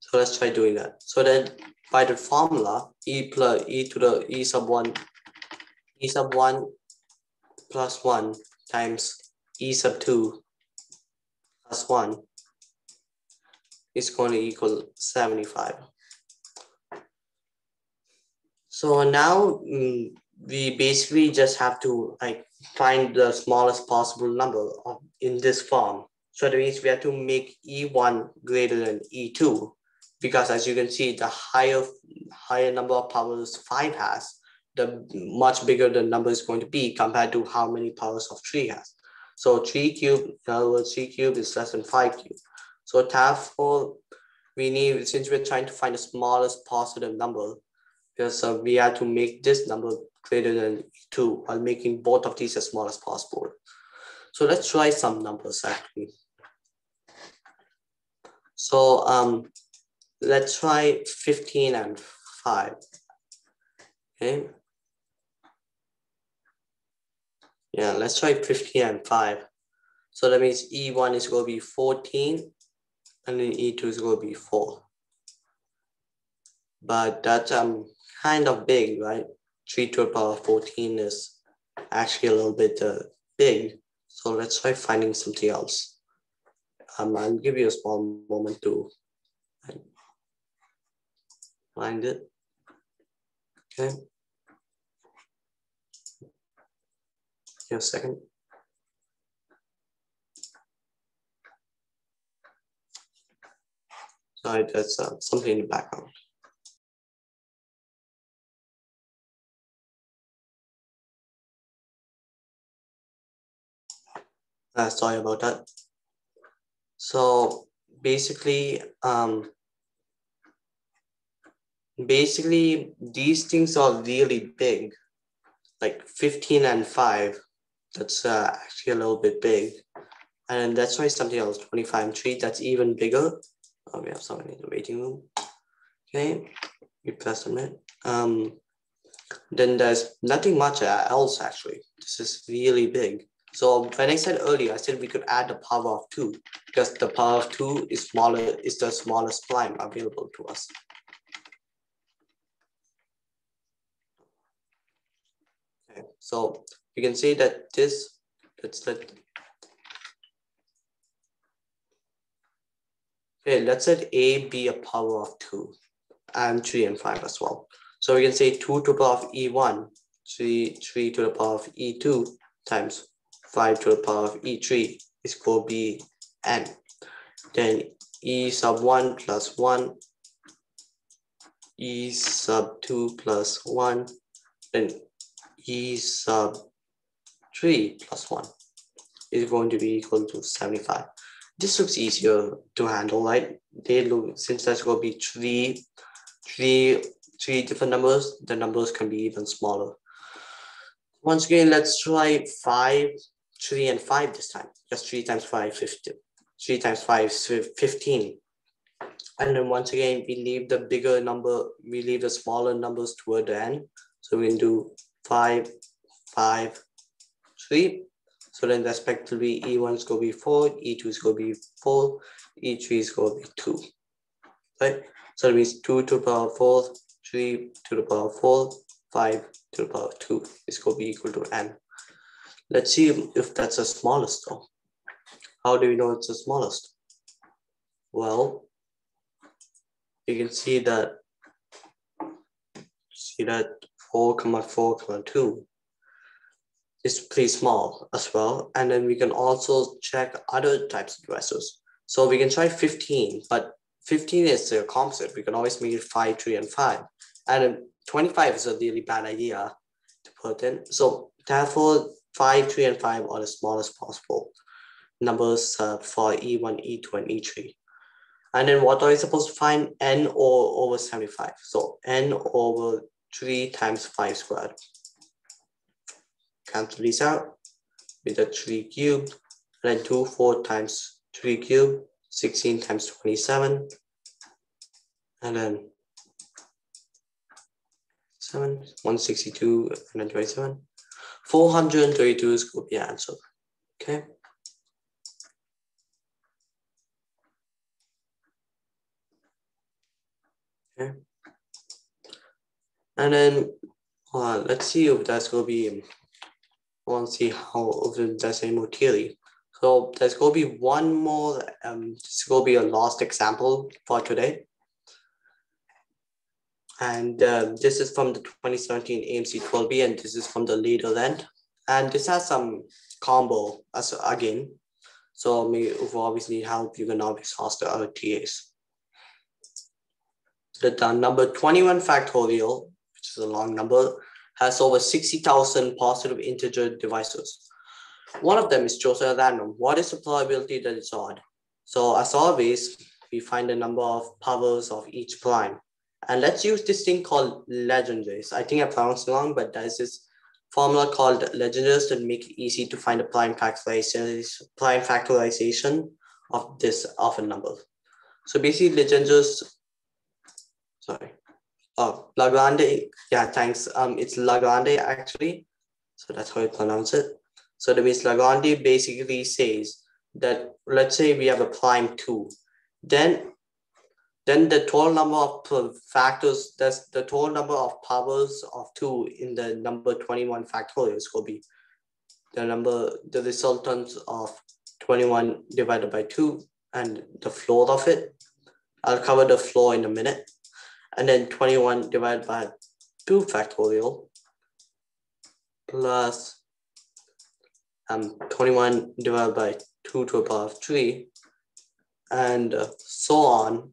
So let's try doing that. So then by the formula, e plus e to the e sub one, e sub one plus one times e sub two plus one is going to equal 75. So now mm, we basically just have to like find the smallest possible number of, in this form. So that means we have to make E1 greater than E2 because as you can see, the higher, higher number of powers five has, the much bigger the number is going to be compared to how many powers of three has. So three cube, in other words, three cube is less than five cube. So therefore, we need, since we're trying to find the smallest positive number, because uh, we had to make this number greater than 2 while making both of these as small as possible. So let's try some numbers actually. So um, let's try 15 and 5. Okay. Yeah, let's try 15 and 5. So that means E1 is going to be 14 and then E2 is going to be 4. But that's um kind of big, right? 3 to the power 14 is actually a little bit uh, big. So let's try finding something else. Um, I'll give you a small moment to find it. Okay. Give a second. Sorry, there's uh, something in the background. Uh, sorry about that. So basically, um, basically these things are really big, like 15 and 5. That's uh, actually a little bit big. And that's why something else, 25 and 3, that's even bigger. Oh, we have someone in the waiting room. Okay, we press submit. Um, then there's nothing much else actually. This is really big. So when I said earlier, I said we could add the power of two because the power of two is smaller, is the smallest prime available to us. Okay, so we can say that this, let's let, okay, let's let A be a power of two and three and five as well. So we can say two to the power of E1, three, three to the power of E2 times 5 to the power of e3 is equal to be n. Then e sub 1 plus 1, e sub 2 plus 1, then e sub 3 plus 1 is going to be equal to 75. This looks easier to handle, right? They look, since that's going to be three, three, three different numbers, the numbers can be even smaller. Once again, let's try 5 3 and 5 this time. Just 3 times 5, 50. 3 times 5 is 15. And then once again, we leave the bigger number, we leave the smaller numbers toward the end. So we can do 5, 5, 3. So then respectively, E1 is going to be 4, E2 is going to be 4, E3 is going to be 2. Right? So it means 2 to the power 4, 3 to the power 4, 5 to the power 2 is going to be equal to n. Let's see if that's the smallest though. How do we know it's the smallest? Well, you can see that see that 4 comma 4 comma 2 is pretty small as well. And then we can also check other types of divisors. So we can try 15, but 15 is a composite. We can always make it 5, 3, and 5. And 25 is a really bad idea to put in. So therefore, 5, 3, and 5 are the smallest possible numbers uh, for E1, E2, and E3. And then what are we supposed to find? N or over 75. So N over 3 times 5 squared. Cancel these out with the 3 cubed. And then 2, 4 times 3 cubed, 16 times 27. And then 7, 162, and then 27. 432 is going to be answer. Okay. Okay. And then uh, let's see if that's going to be, I want to see how if that's any more clearly. So there's going to be one more, um, it's going to be a last example for today. And uh, this is from the 2017 AMC 12B, and this is from the later end. And this has some combo as again. So you obviously need help, you can always ask the other TAs. The number 21 factorial, which is a long number, has over 60,000 positive integer divisors. One of them is chosen at random. What is the probability that it's odd? So as always, we find the number of powers of each prime. And let's use this thing called Legendre's. I think I pronounced it wrong, but there's this formula called Legendre's that make it easy to find the prime factorization, prime factorization of this of a number. So basically Legendre's, sorry, oh, Lagrange, yeah, thanks. Um, It's Lagrange actually. So that's how you pronounce it. So the means Lagrange basically says that let's say we have a prime two, then then the total number of factors, that's the total number of powers of two in the number 21 factorial is going to be the number, the resultant of 21 divided by two and the floor of it. I'll cover the floor in a minute. And then 21 divided by 2 factorial plus um, 21 divided by 2 to the power of 3 and so on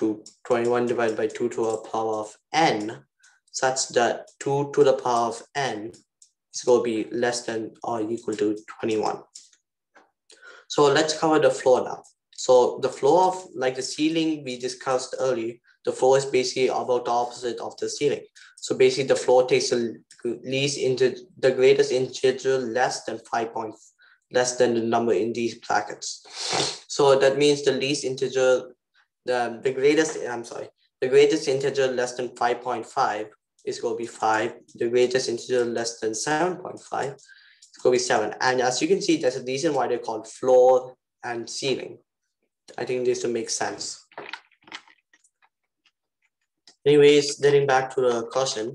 to 21 divided by 2 to the power of n such that 2 to the power of n is going to be less than or equal to 21. So let's cover the floor now. So the floor of like the ceiling we discussed earlier, the floor is basically about the opposite of the ceiling. So basically the floor takes the least into the greatest integer less than 5 point less than the number in these brackets. So that means the least integer the, the greatest, I'm sorry, the greatest integer less than 5.5 is going to be 5. The greatest integer less than 7.5 is going to be 7. And as you can see, there's a reason why they're called floor and ceiling. I think this will make sense. Anyways, getting back to the question.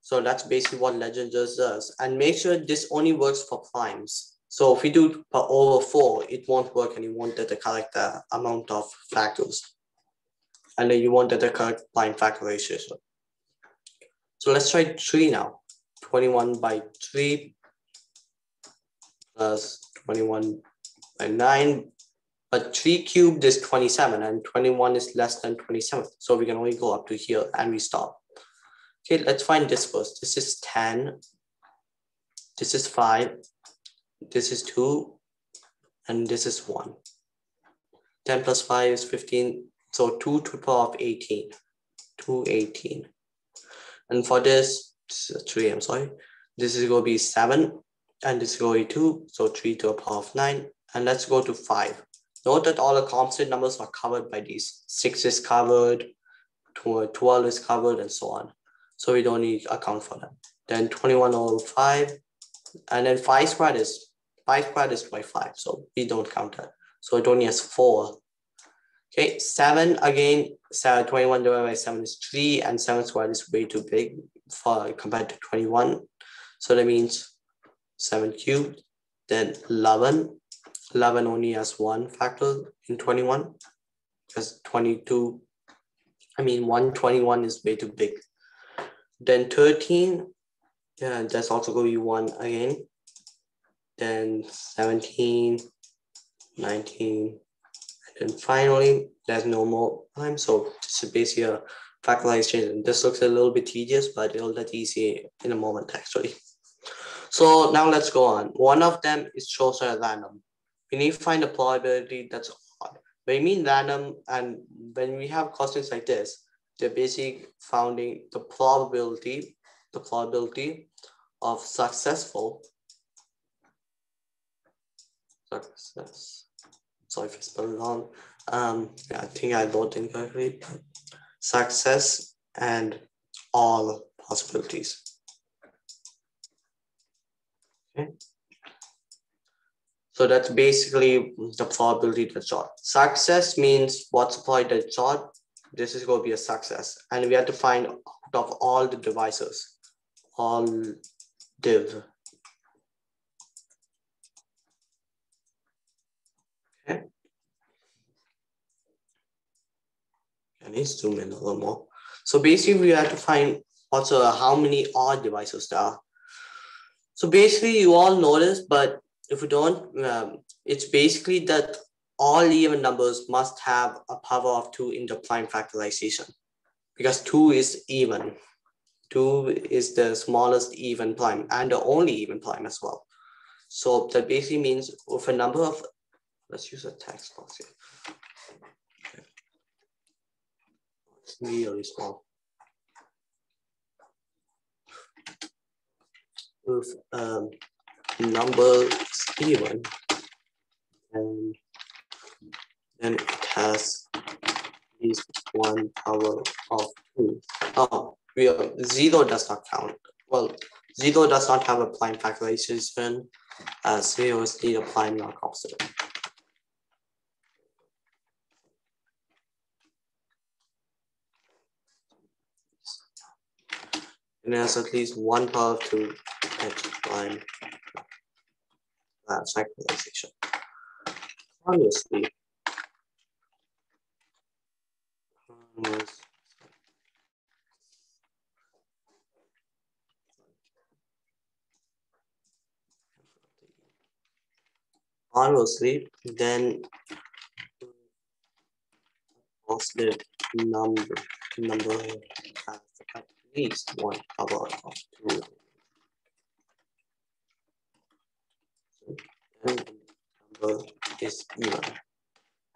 So that's basically what legend just does. And make sure this only works for primes. So if we do over four, it won't work and you won't get the correct uh, amount of factors and then you want the correct line factorization. So let's try 3 now. 21 by 3 plus 21 by 9. But 3 cubed is 27 and 21 is less than 27. So we can only go up to here and we stop. Okay, let's find this first. This is 10. This is 5. This is 2. And this is 1. 10 plus 5 is 15. So 2 to the power of 18, 218. And for this, 3, I'm sorry, this is going to be 7, and this is going to be 2, so 3 to the power of 9. And let's go to 5. Note that all the constant numbers are covered by these. 6 is covered, 12 is covered, and so on. So we don't need to account for them. Then 21 over 5, and then 5 squared is 5 squared is by 5, so we don't count that. So it only has 4 Okay, 7 again, 7, 21 divided by 7 is 3, and 7 squared is way too big for compared to 21. So that means 7 cubed, then 11. 11 only has one factor in 21, because 22, I mean 121 is way too big. Then 13, yeah, that's also going to be 1 again. Then 17, 19, and finally, there's no more time. So this is basically a factorization. This looks a little bit tedious, but it'll get easy in a moment actually. So now let's go on. One of them is chosen at random. We need to find a probability that's odd. When we mean random and when we have questions like this, they're basically finding the probability, the probability of successful success sorry if I spelled it wrong. Um, yeah, I think I wrote incorrectly. Success and all possibilities. Okay. So that's basically the probability that's short. Success means what's applied that's short. This is going to be a success. And we have to find out of all the divisors, all div Can I zoom in a little more? So basically we have to find also how many odd divisors there are. So basically you all this, but if we don't, um, it's basically that all even numbers must have a power of two in the prime factorization because two is even. Two is the smallest even prime and the only even prime as well. So that basically means if a number of Let's use a text box here. Really small. With um, number even, and then it has least one power of two. Oh, are, zero does not count. Well, zero does not have a prime factorization as zero is the prime not and has at least one power to prime uh, factorization. Honestly, honestly, then positive number number least one power of two. And number is even.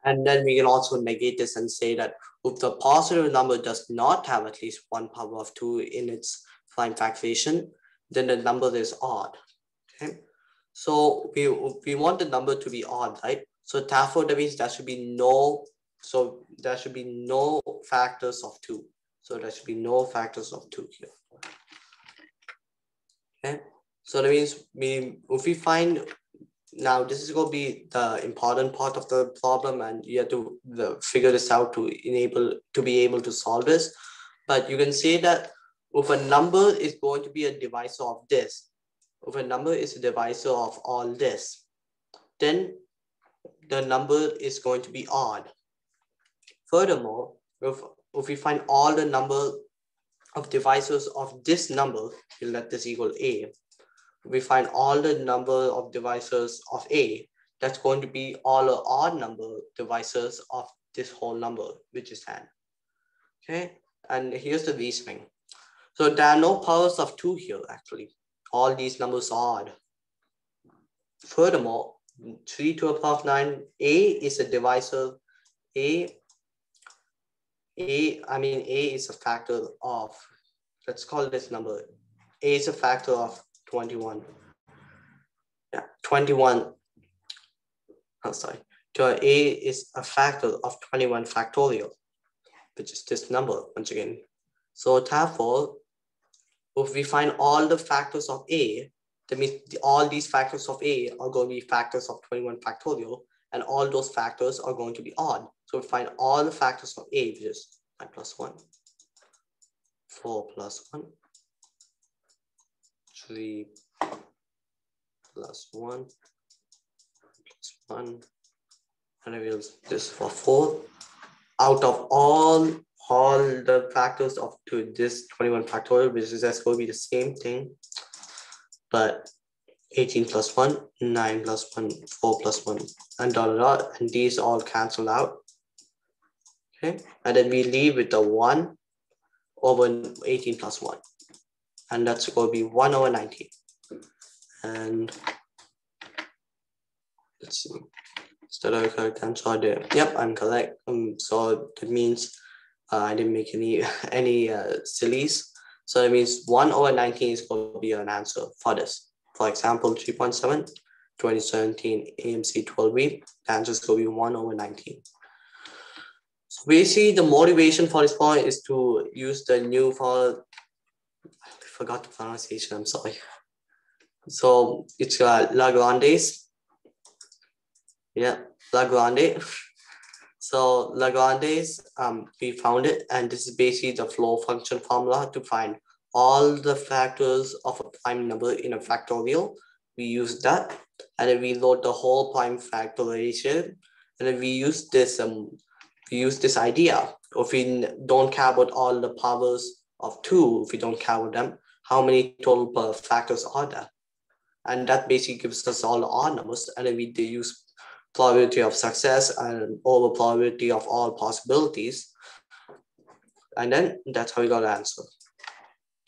And then we can also negate this and say that if the positive number does not have at least one power of two in its prime factorization, then the number is odd. Okay. So we, we want the number to be odd, right? So therefore that means there should be no, so there should be no factors of two. So there should be no factors of two here. Okay, so that means we if we find now this is going to be the important part of the problem and you have to the, figure this out to enable to be able to solve this. But you can say that if a number is going to be a divisor of this, if a number is a divisor of all this, then the number is going to be odd. Furthermore, if if we find all the number of divisors of this number, we'll let this equal A. We find all the number of divisors of A, that's going to be all the odd number divisors of this whole number, which is n. Okay, and here's the reasoning. So there are no powers of two here, actually. All these numbers are odd. Furthermore, 3 to the power of 9, A is a divisor. A a, I mean, A is a factor of, let's call this number. A is a factor of 21. Yeah, 21. Oh, sorry. To A is a factor of 21 factorial, which is this number once again. So therefore, if we find all the factors of A, that means all these factors of A are going to be factors of 21 factorial, and all those factors are going to be odd. So we find all the factors of A, which is 5 plus 1, 4 plus 1, 3 plus 1, plus 1, and I will this for 4. Out of all all the factors of to this 21 factorial, which is going to be the same thing, but 18 plus 1, 9 plus 1, 4 plus 1, and dot, dot, dot, and these all cancel out. Okay, and then we leave with the 1 over 18 plus 1. And that's going to be 1 over 19. And let's see. Is that a correct answer there? Yep, I'm correct. Um, so that means uh, I didn't make any [laughs] any uh, sillies. So that means 1 over 19 is going to be an answer for this. For example, 3.7, 2017 AMC 12B, the answer is going to be 1 over 19. Basically, the motivation for this point is to use the new for, I forgot the pronunciation, I'm sorry. So it's uh, Lagrange's. Yeah, Lagrange. [laughs] So Lagrange's, um, we found it, and this is basically the floor function formula to find all the factors of a prime number in a factorial. We use that, and then we load the whole prime factorization, and then we use this um we use this idea. If we don't care about all the powers of two, if we don't care about them, how many total factors are there? And that basically gives us all the odd numbers, and then we use probability of success and over probability of all possibilities. And then that's how we got the answer.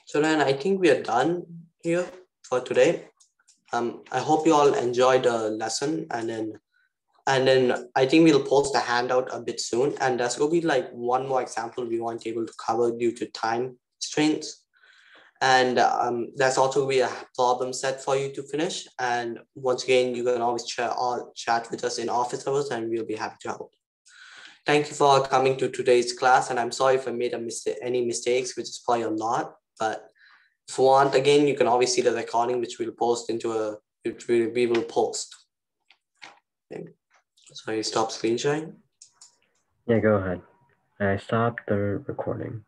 So then I think we are done here for today. Um, I hope you all enjoyed the lesson and then and then I think we'll post a handout a bit soon. And that's going to be like one more example we weren't able to cover due to time constraints. And um, that's also be a problem set for you to finish. And once again, you can always chat, or chat with us in office hours and we'll be happy to help. Thank you for coming to today's class. And I'm sorry if I made a mistake, any mistakes, which is probably a lot. But if you want, again, you can always see the recording, which we'll post into a, which we, we will post. Okay. So you stop screen sharing?
Yeah, go ahead. I stopped the recording.